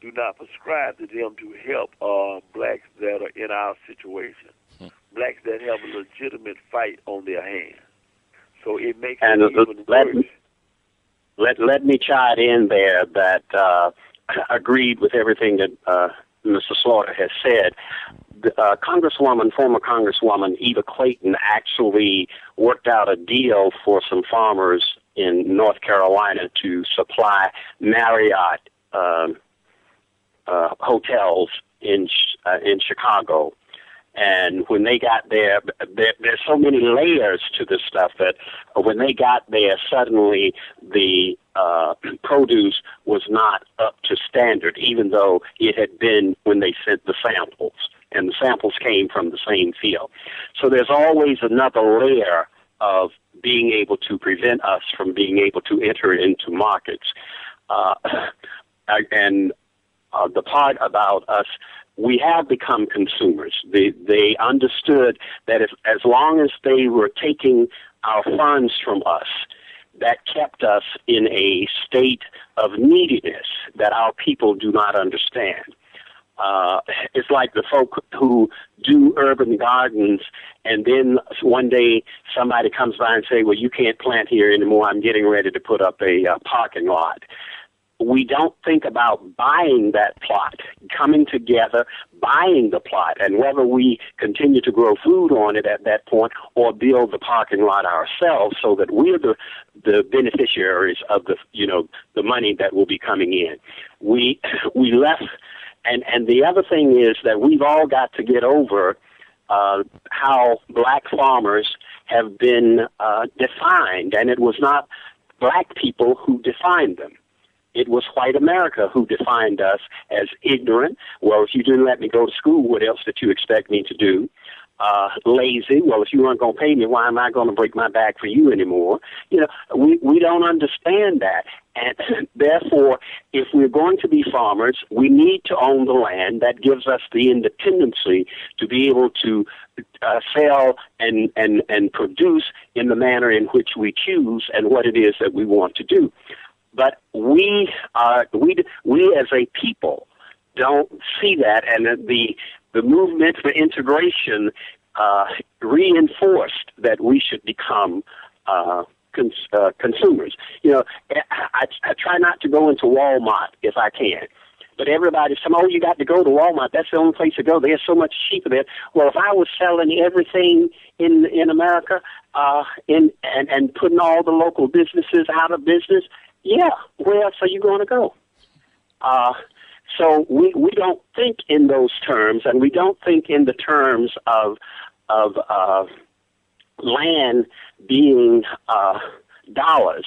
do not prescribe to them to help uh blacks that are in our situation hmm. blacks that have a legitimate fight on their hands so it makes and it even let worse. Let let me chime in there that uh agreed with everything that uh Mr. Slaughter has said uh, Congresswoman, former Congresswoman Eva Clayton, actually worked out a deal for some farmers in North Carolina to supply Marriott uh, uh, hotels in uh, in Chicago. And when they got there, there, there's so many layers to this stuff that when they got there, suddenly the uh, produce was not up to standard, even though it had been when they sent the samples and the samples came from the same field. So there's always another layer of being able to prevent us from being able to enter into markets. Uh, and uh, the part about us, we have become consumers. They, they understood that if, as long as they were taking our funds from us, that kept us in a state of neediness that our people do not understand. Uh, it's like the folk who do urban gardens, and then one day somebody comes by and say, "Well, you can't plant here anymore. I'm getting ready to put up a uh, parking lot." We don't think about buying that plot, coming together, buying the plot, and whether we continue to grow food on it at that point or build the parking lot ourselves, so that we're the the beneficiaries of the you know the money that will be coming in. We we left and and the other thing is that we've all got to get over uh, how black farmers have been uh, defined, and it was not black people who defined them. It was white America who defined us as ignorant. Well, if you didn't let me go to school, what else did you expect me to do? Uh, lazy. Well, if you aren't going to pay me, why am I going to break my back for you anymore? You know, we, we don't understand that. And therefore, if we're going to be farmers, we need to own the land. That gives us the independency to be able to uh, sell and, and, and produce in the manner in which we choose and what it is that we want to do. But we, are, we, we as a people, don't see that, and the the movement for integration uh, reinforced that we should become uh, cons- uh, consumers. You know, I, I try not to go into Walmart if I can. But everybody says, oh, you got to go to Walmart. That's the only place to go. There's so much cheaper there. Well, if I was selling everything in in America, uh, in and and putting all the local businesses out of business, yeah, where else are you going to go? Uh, so we, we don't think in those terms, and we don't think in the terms of of uh, land being uh, dollars.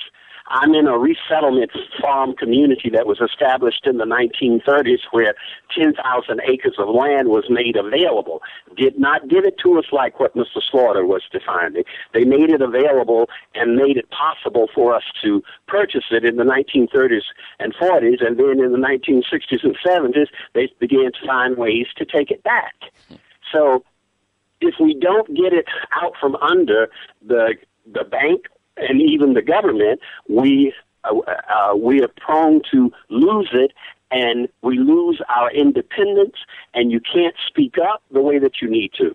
I'm in a resettlement farm community that was established in the 1930s where 10,000 acres of land was made available. Did not give it to us like what Mr. Slaughter was defining. They made it available and made it possible for us to purchase it in the 1930s and 40s, and then in the 1960s and 70s, they began to find ways to take it back. So if we don't get it out from under the the bank and even the government, we uh, uh, we are prone to lose it, and we lose our independence, and you can't speak up the way that you need to.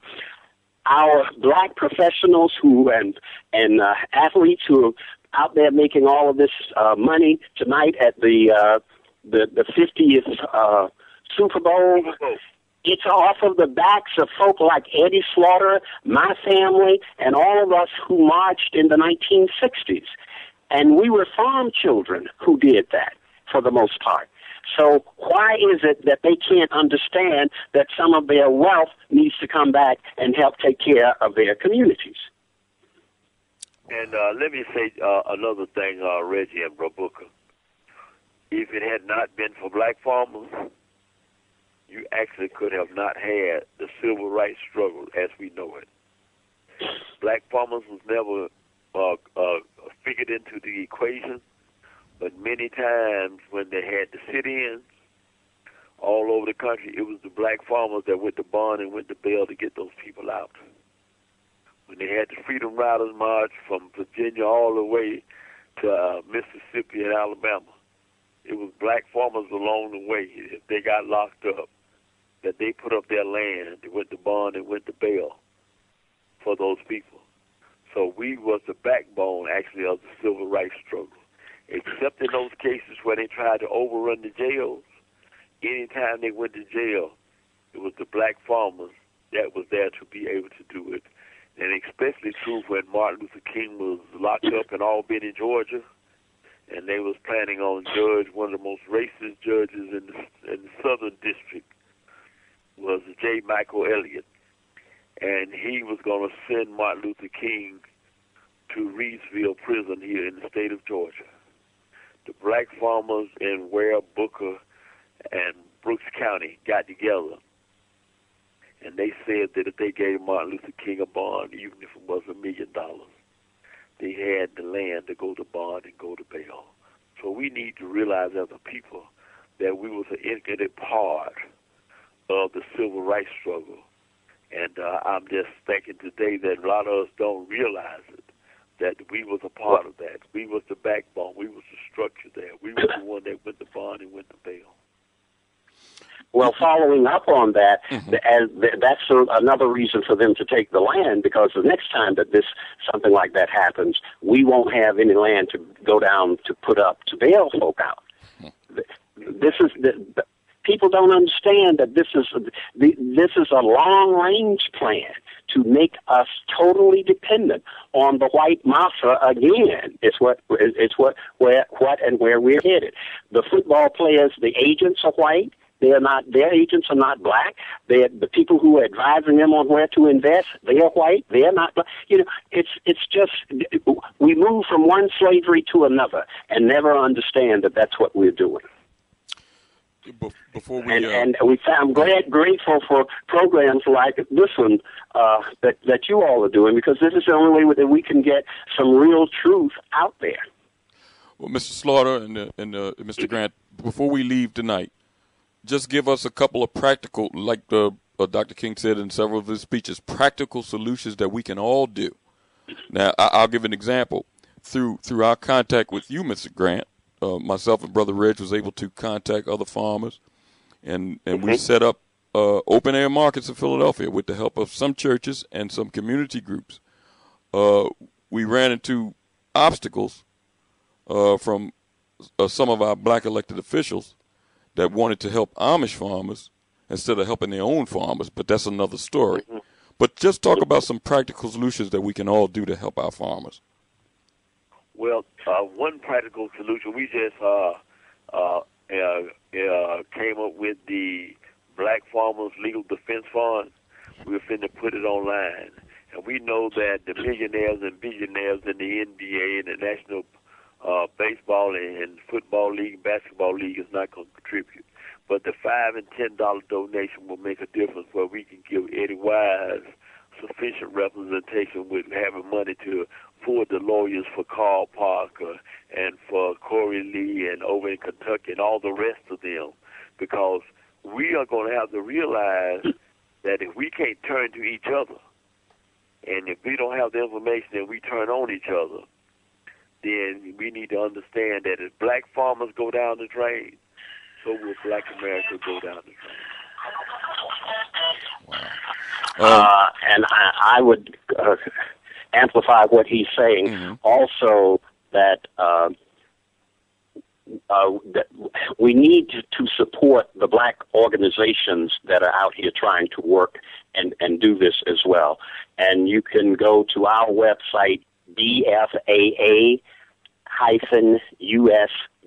Our black professionals who and and uh, athletes who are out there making all of this uh, money tonight at the uh, the the 50th uh, Super Bowl. It's off of the backs of folk like Eddie Slaughter, my family, and all of us who marched in the 1960s. And we were farm children who did that for the most part. So why is it that they can't understand that some of their wealth needs to come back and help take care of their communities? And uh, let me say uh, another thing, uh, Reggie and Bro Booker. If it had not been for black farmers, you actually could have not had the civil rights struggle as we know it. Black farmers was never uh, uh, figured into the equation, but many times when they had the sit-ins all over the country, it was the black farmers that went to bond and went to bail to get those people out. When they had the Freedom Riders March from Virginia all the way to uh, Mississippi and Alabama, it was black farmers along the way. If they got locked up, that they put up their land, went to bond and went to bail for those people. So we was the backbone actually of the civil rights struggle. Except in those cases where they tried to overrun the jails, anytime they went to jail, it was the black farmers that was there to be able to do it. And especially true when Martin Luther King was locked up in Albany, Georgia, and they was planning on judge one of the most racist judges in the, in the Southern District was J. Michael Elliott, and he was going to send Martin Luther King to Reidsville Prison here in the state of Georgia. The black farmers in Ware, Booker, and Brooks County got together, and they said that if they gave Martin Luther King a bond, even if it was a million dollars, they had the land to go to bond and go to bail. So we need to realize as a people that we was an integral part of the civil rights struggle. And uh, I'm just thinking today that a lot of us don't realize it, that we was a part of that. We was the backbone. We was the structure there. We was the one that went to bond and went to bail. Well, following up on that, mm-hmm. as that's another reason for them to take the land because the next time that this something like that happens, we won't have any land to go down to put up to bail folk out. Mm-hmm. This is the, people don't understand that this is this is a long range plan to make us totally dependent on the white mafia again. It's what it's what where what and where we're headed. The football players, the agents are white. They are not. Their agents are not black. They the people who are advising them on where to invest. They are white. They are not. Black. You know, it's it's just we move from one slavery to another and never understand that that's what we're doing before we and, uh, and we I'm glad grateful for programs like this one uh, that that you all are doing because this is the only way that we can get some real truth out there. Well, Mr. Slaughter and uh, and uh, Mr. Grant, before we leave tonight, just give us a couple of practical, like the, uh, Dr. King said in several of his speeches, practical solutions that we can all do. Now, I, I'll give an example through through our contact with you, Mr. Grant uh, myself and Brother Reg was able to contact other farmers, and and we set up uh, open air markets in Philadelphia with the help of some churches and some community groups. Uh, we ran into obstacles uh, from uh, some of our black elected officials that wanted to help Amish farmers instead of helping their own farmers, but that's another story. Mm-hmm. But just talk about some practical solutions that we can all do to help our farmers. Well, uh, one practical solution we just uh, uh, uh, uh, came up with the Black Farmers Legal Defense Fund. We're finna put it online, and we know that the millionaires and billionaires in the NBA and the National uh, Baseball and Football League, Basketball League is not going to contribute. But the five and ten dollar donation will make a difference where we can give Eddie Wise sufficient representation with having money to for the lawyers for Carl Parker and for Corey Lee and over in Kentucky and all the rest of them, because we are going to have to realize that if we can't turn to each other And if we don't have the information and we turn on each other, then we need to understand that if black farmers go down the drain, so will black America go down the drain. Uh, and I, I would uh, amplify what he's saying. Also, that uh, uh, that we need to, to support the black organizations that are out here trying to work and, and do this as well. And you can go to our website, bfaa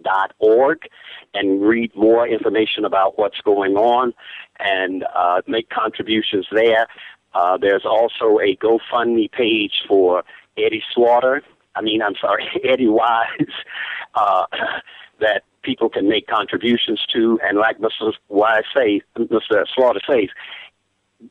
us.org, and read more information about what's going on and uh, make contributions there. Uh, there's also a GoFundMe page for Eddie Slaughter. I mean, I'm sorry, Eddie Wise, uh, that people can make contributions to. And like Mr. Wise say, Mr. Slaughter says,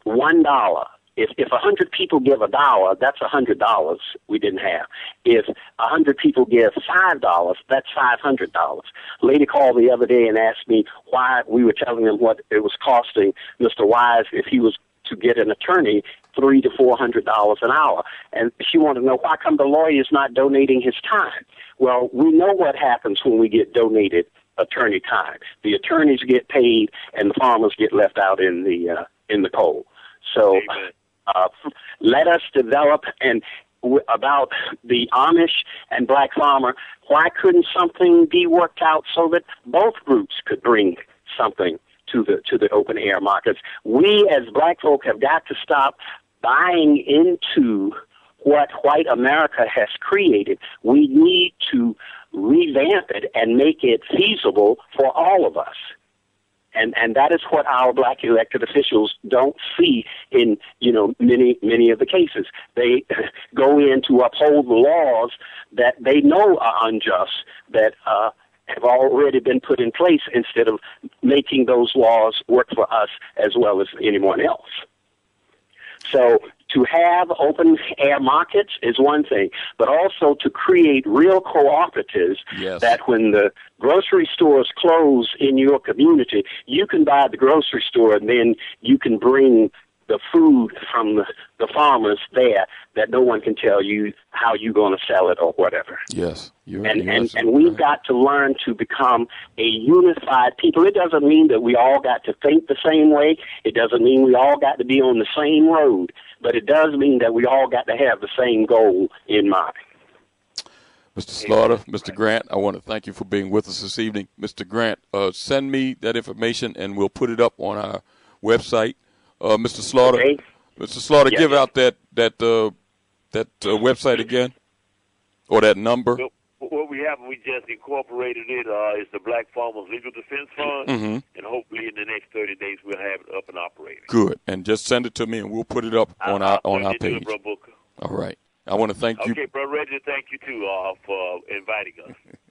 one dollar. If if a hundred people give a dollar, that's a hundred dollars we didn't have. If a hundred people give five dollars, that's five hundred dollars. Lady called the other day and asked me why we were telling him what it was costing Mr. Wise if he was to get an attorney three to four hundred dollars an hour. And she wanted to know why come the lawyer is not donating his time. Well, we know what happens when we get donated attorney time. The attorneys get paid and the farmers get left out in the uh, in the cold. So uh, let us develop and w- about the Amish and black farmer. Why couldn't something be worked out so that both groups could bring something to the to the open air markets? We as black folk have got to stop buying into what white America has created. We need to revamp it and make it feasible for all of us and and that is what our black elected officials don't see in you know many many of the cases. They go in to uphold the laws that they know are unjust that uh, have already been put in place instead of making those laws work for us as well as anyone else. So to have open air markets is one thing, but also to create real cooperatives Yes. that when the grocery stores close in your community, you can buy the grocery store and then you can bring the food from the, the farmers there that no one can tell you how you're going to sell it or whatever. Yes. You're, And, you're and, and we've right. got to learn to become a unified people. It doesn't mean that we all got to think the same way. It doesn't mean we all got to be on the same road. But it does mean that we all got to have the same goal in mind. Mr. Slaughter, Mr. Grant, I want to thank you for being with us this evening. Mr. Grant, uh, send me that information and we'll put it up on our website. Uh, Mr. Slaughter, Okay. Mr. Slaughter, Yes, give out that that uh, that uh, website again or that number. What we have, we just incorporated it. Uh, is the Black Farmers Legal Defense Fund, Mhm. and hopefully in the next 30 days we'll have it up and operating. Good, and just send it to me and we'll put it up on our I'll on our it to you, page. All right. I want to thank you. Okay, bro, Reggie, thank you too uh, for inviting us.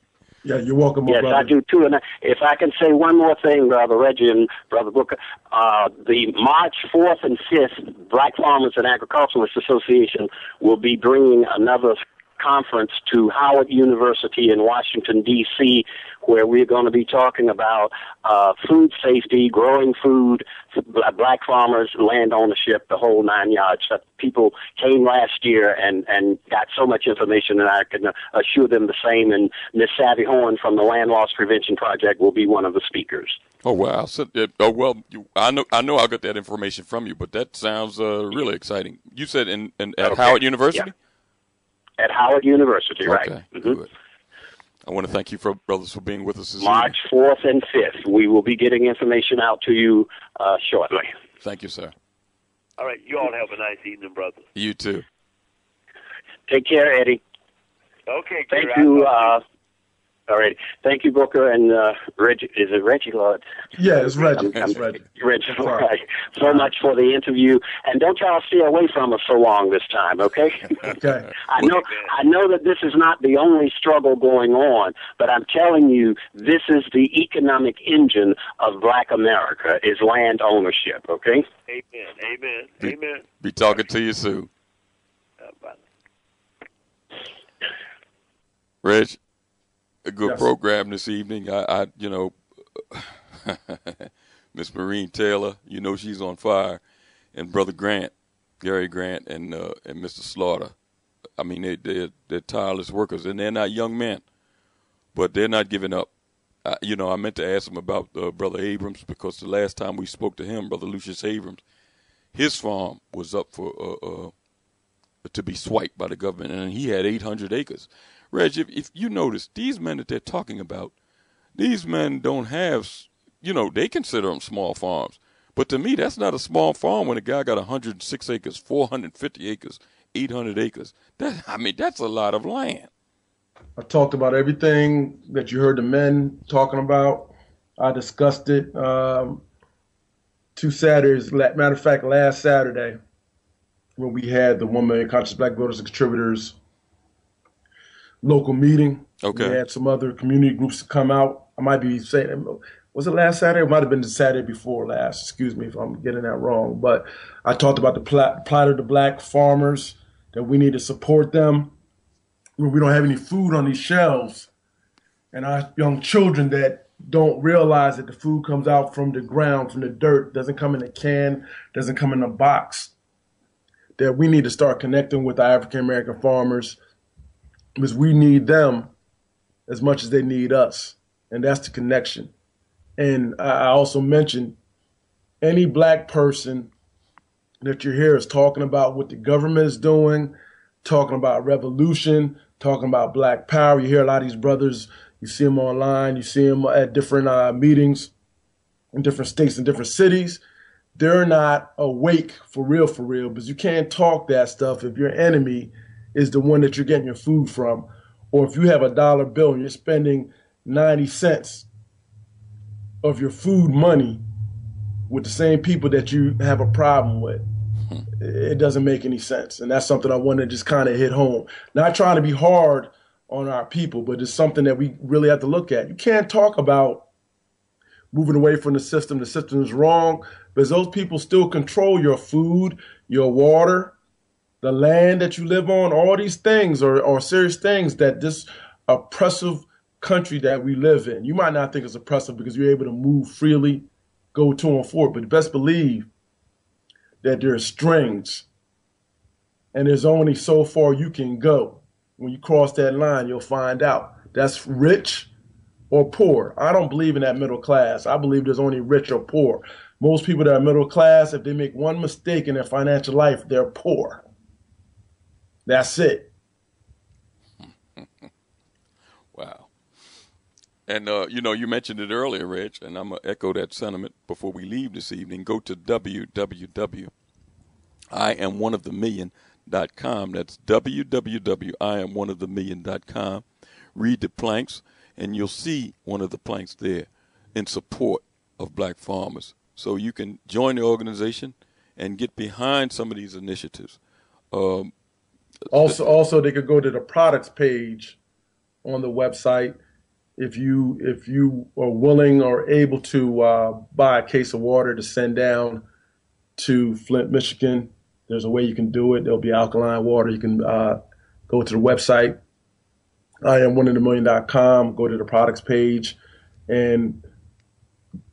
Yeah, you're welcome, Yes, brother. I do too. And if I can say one more thing, Brother Reggie and Brother Booker, uh, the March 4th and 5th Black Farmers and Agriculturalists Association will be bringing another conference to Howard University in Washington, D.C., where we're going to be talking about uh, food safety, growing food, black farmers, land ownership, the whole nine yards. Uh, people came last year and, and got so much information, and I can assure them the same. And Miss Savi Horne from the Land Loss Prevention Project will be one of the speakers. Oh wow! So, oh well, you, I know I know I'll get that information from you, but that sounds uh, really exciting. You said in, in at Okay. Howard University. At Howard University, right? Okay, Mhm. I want to thank you for brothers for being with us this March 4th and 5th. We will be getting information out to you uh, shortly. Thank you, sir. All right, you all have a nice evening, brother. You too. Take care, Eddie. Okay, Thank you. Uh, all right. Thank you, Booker and uh, Reggie. Is it Reggie Lord? Yeah, it's Reggie. It's Reggie. Reggie, Sorry. right. So much for the interview, and don't y'all stay away from us so long this time, okay? Okay. I know, I know that this is not the only struggle going on, but I'm telling you, this is the economic engine of Black America: is land ownership. Okay. Amen. Amen. Be- Amen. Be talking to you soon, Uh, bye. Reg. A good Yes. program this evening. I, I you know, Miss Maureen Taylor. You know she's on fire, and Brother Grant. Gary Grant and uh, and Mr. Slaughter. I mean, they they're, they're tireless workers, and they're not young men, but they're not giving up. I, you know, I meant to ask him about uh, Brother Abrams because the last time we spoke to him, Brother Lucius Abrams, his farm was up for uh, uh, to be swiped by the government, and he had 800 acres. Reg, if, if you notice, these men that they're talking about, these men don't have, you know, they consider them small farms. But to me, that's not a small farm when a guy got 106 acres, 450 acres, 800 acres. That I mean, that's a lot of land. I talked about everything that you heard the men talking about. I discussed it um, two Saturdays. Matter of fact, last Saturday, when we had the Women Conscious Black Voters and Contributors local meeting. Okay. We had some other community groups come out. I might be saying, was it last Saturday? It might have been the Saturday before last. Excuse me if I'm getting that wrong. But I talked about the plight of the black farmers, that we need to support them. We don't have any food on these shelves. And our young children that don't realize that the food comes out from the ground, from the dirt, doesn't come in a can, doesn't come in a box. That we need to start connecting with our African American farmers because we need them as much as they need us. And that's the connection. And I also mentioned any black person that you hear is talking about what the government is doing, talking about revolution, talking about black power. You hear a lot of these brothers, you see them online, you see them at different uh, meetings in different states and different cities. They're not awake for real, for real, because you can't talk that stuff if your enemy is the one that you're getting your food from. Or if you have a dollar bill and you're spending 90 cents of your food money with the same people that you have a problem with, hmm. it doesn't make any sense. And that's something I want to just kind of hit home. Not trying to be hard on our people, but it's something that we really have to look at. You can't talk about moving away from the system. The system is wrong because those people still control your food, your water, the land that you live on, all these things are, are serious things that this oppressive country that we live in. You might not think it's oppressive because you're able to move freely, go to and forth, but best believe that there are strings and there's only so far you can go. When you cross that line, you'll find out that's rich or poor. I don't believe in that middle class. I believe there's only rich or poor. Most people that are middle class, if they make one mistake in their financial life, they're poor. That's it. wow. And uh, you know, you mentioned it earlier, Rich, and I'm gonna echo that sentiment before we leave this evening. Go to www i am one of www.iamoneofthemillion.com. That's www.iamoneofthemillion.com. Read the planks, and you'll see one of the planks there in support of black farmers. So you can join the organization and get behind some of these initiatives. Um, also, also they could go to the products page on the website if you if you are willing or able to uh, buy a case of water to send down to Flint, Michigan. There's a way you can do it. There'll be alkaline water. You can uh, go to the website. I am one of the million.com. Go to the products page, and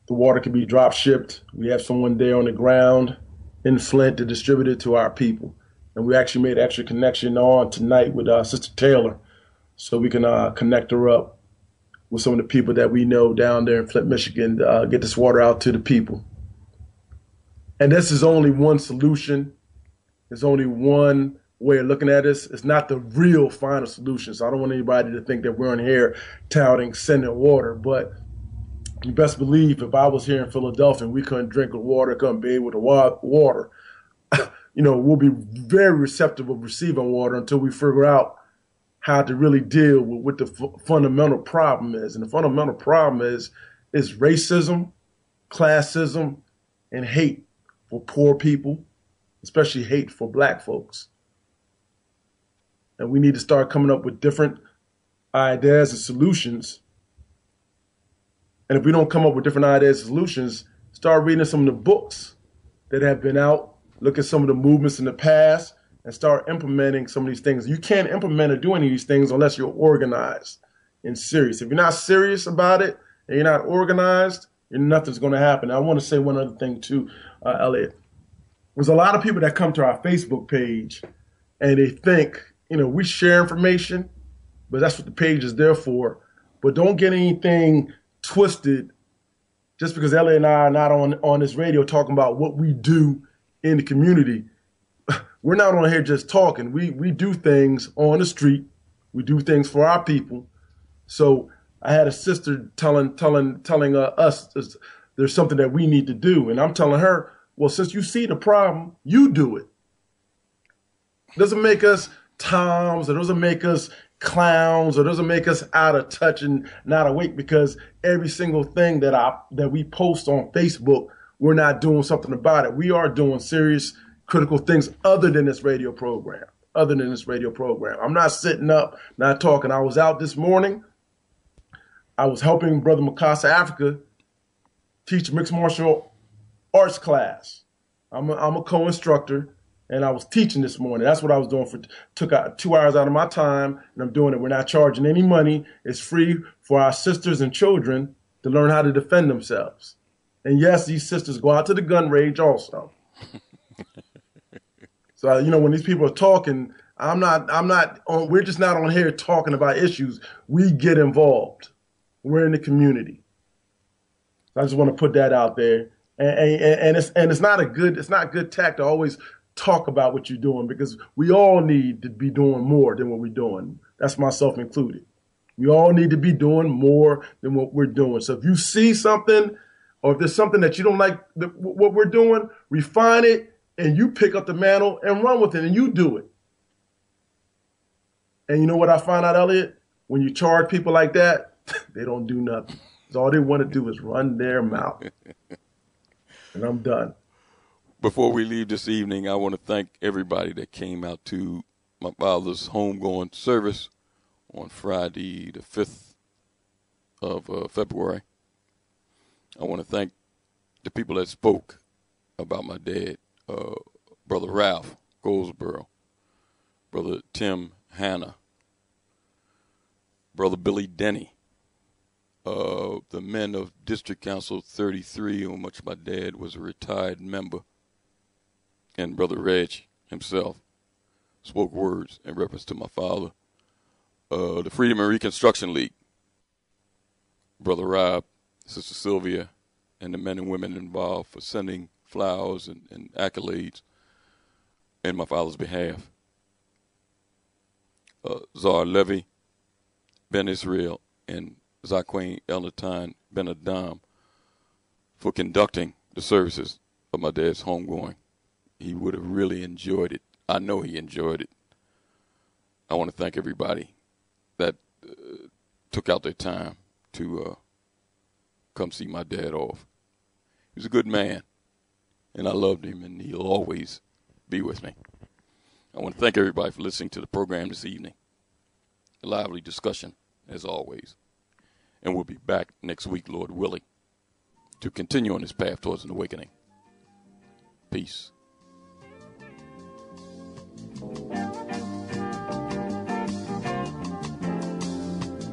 the water can be drop shipped. We have someone there on the ground in Flint to distribute it to our people and we actually made extra connection on tonight with uh, Sister Taylor, so we can uh, connect her up with some of the people that we know down there in Flint, Michigan, to uh, get this water out to the people. And this is only one solution. There's only one way of looking at this. It's not the real final solution. So I don't want anybody to think that we're in here touting sending water. But you best believe if I was here in Philadelphia and we couldn't drink the water, couldn't be able to water, you know, we'll be very receptive of receiving water until we figure out how to really deal with what the f- fundamental problem is. And the fundamental problem is is racism, classism, and hate for poor people, especially hate for black folks. And we need to start coming up with different ideas and solutions. And if we don't come up with different ideas and solutions, start reading some of the books that have been out look at some of the movements in the past and start implementing some of these things. You can't implement or do any of these things unless you're organized and serious. If you're not serious about it and you're not organized, nothing's going to happen. I want to say one other thing too, uh, Elliot. there's a lot of people that come to our Facebook page and they think, you know, we share information, but that's what the page is there for. But don't get anything twisted just because Elliot and I are not on, on this radio talking about what we do in the community. We're not on here just talking. We we do things on the street. We do things for our people. So I had a sister telling telling telling uh, us there's something that we need to do, and I'm telling her, well, since you see the problem, you do it. Doesn't make us toms. It doesn't make us clowns or doesn't make us out of touch and not awake because every single thing that I that we post on Facebook, we're not doing something about it. We are doing serious critical things other than this radio program. Other than this radio program. I'm not sitting up, not talking. I was out this morning. I was helping Brother Mikasa Africa teach mixed martial arts class. I'm a, I'm a co-instructor and I was teaching this morning. That's what I was doing for took out two hours out of my time, and I'm doing it. We're not charging any money. It's free for our sisters and children to learn how to defend themselves. And yes, these sisters go out to the gun range also. so uh, you know when these people are talking, I'm not. I'm not on. We're just not on here talking about issues. We get involved. We're in the community. I just want to put that out there. And, and, and, it's and it's not a good it's not good tact to always talk about what you're doing because we all need to be doing more than what we're doing. That's myself included. We all need to be doing more than what we're doing. So if you see something or if there's something that you don't like the, what we're doing, refine it and you pick up the mantle and run with it and you do it. And you know what I find out, Elliot? When you charge people like that, they don't do nothing. All they want to do is run their mouth. and I'm done before we leave this evening, I want to thank everybody that came out to my father's homegoing service on Friday, the 5th of uh, February. I want to thank the people that spoke about my dad, uh, Brother Ralph Goldsboro, Brother Tim Hanna, Brother Billy Denny, uh, the men of District Council 33, on which my dad was a retired member and Brother Reg himself spoke words in reference to my father. Uh, the Freedom and Reconstruction League, Brother Rob, Sister Sylvia, and the men and women involved for sending flowers and, and accolades in my father's behalf. Uh, Levy, Ben Israel, and Zaquin Elnathan Ben Adam for conducting the services of my dad's homegoing he would have really enjoyed it. I know he enjoyed it. I want to thank everybody that uh, took out their time to uh, come see my dad off. He was a good man, and I loved him, and he'll always be with me. I want to thank everybody for listening to the program this evening. A lively discussion, as always. And we'll be back next week, Lord willing, to continue on this path towards an awakening. Peace.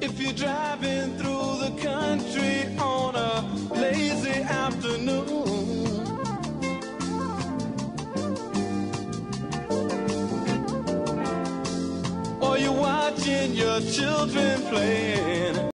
If you're driving through the country lazy afternoon, or you're watching your children playing.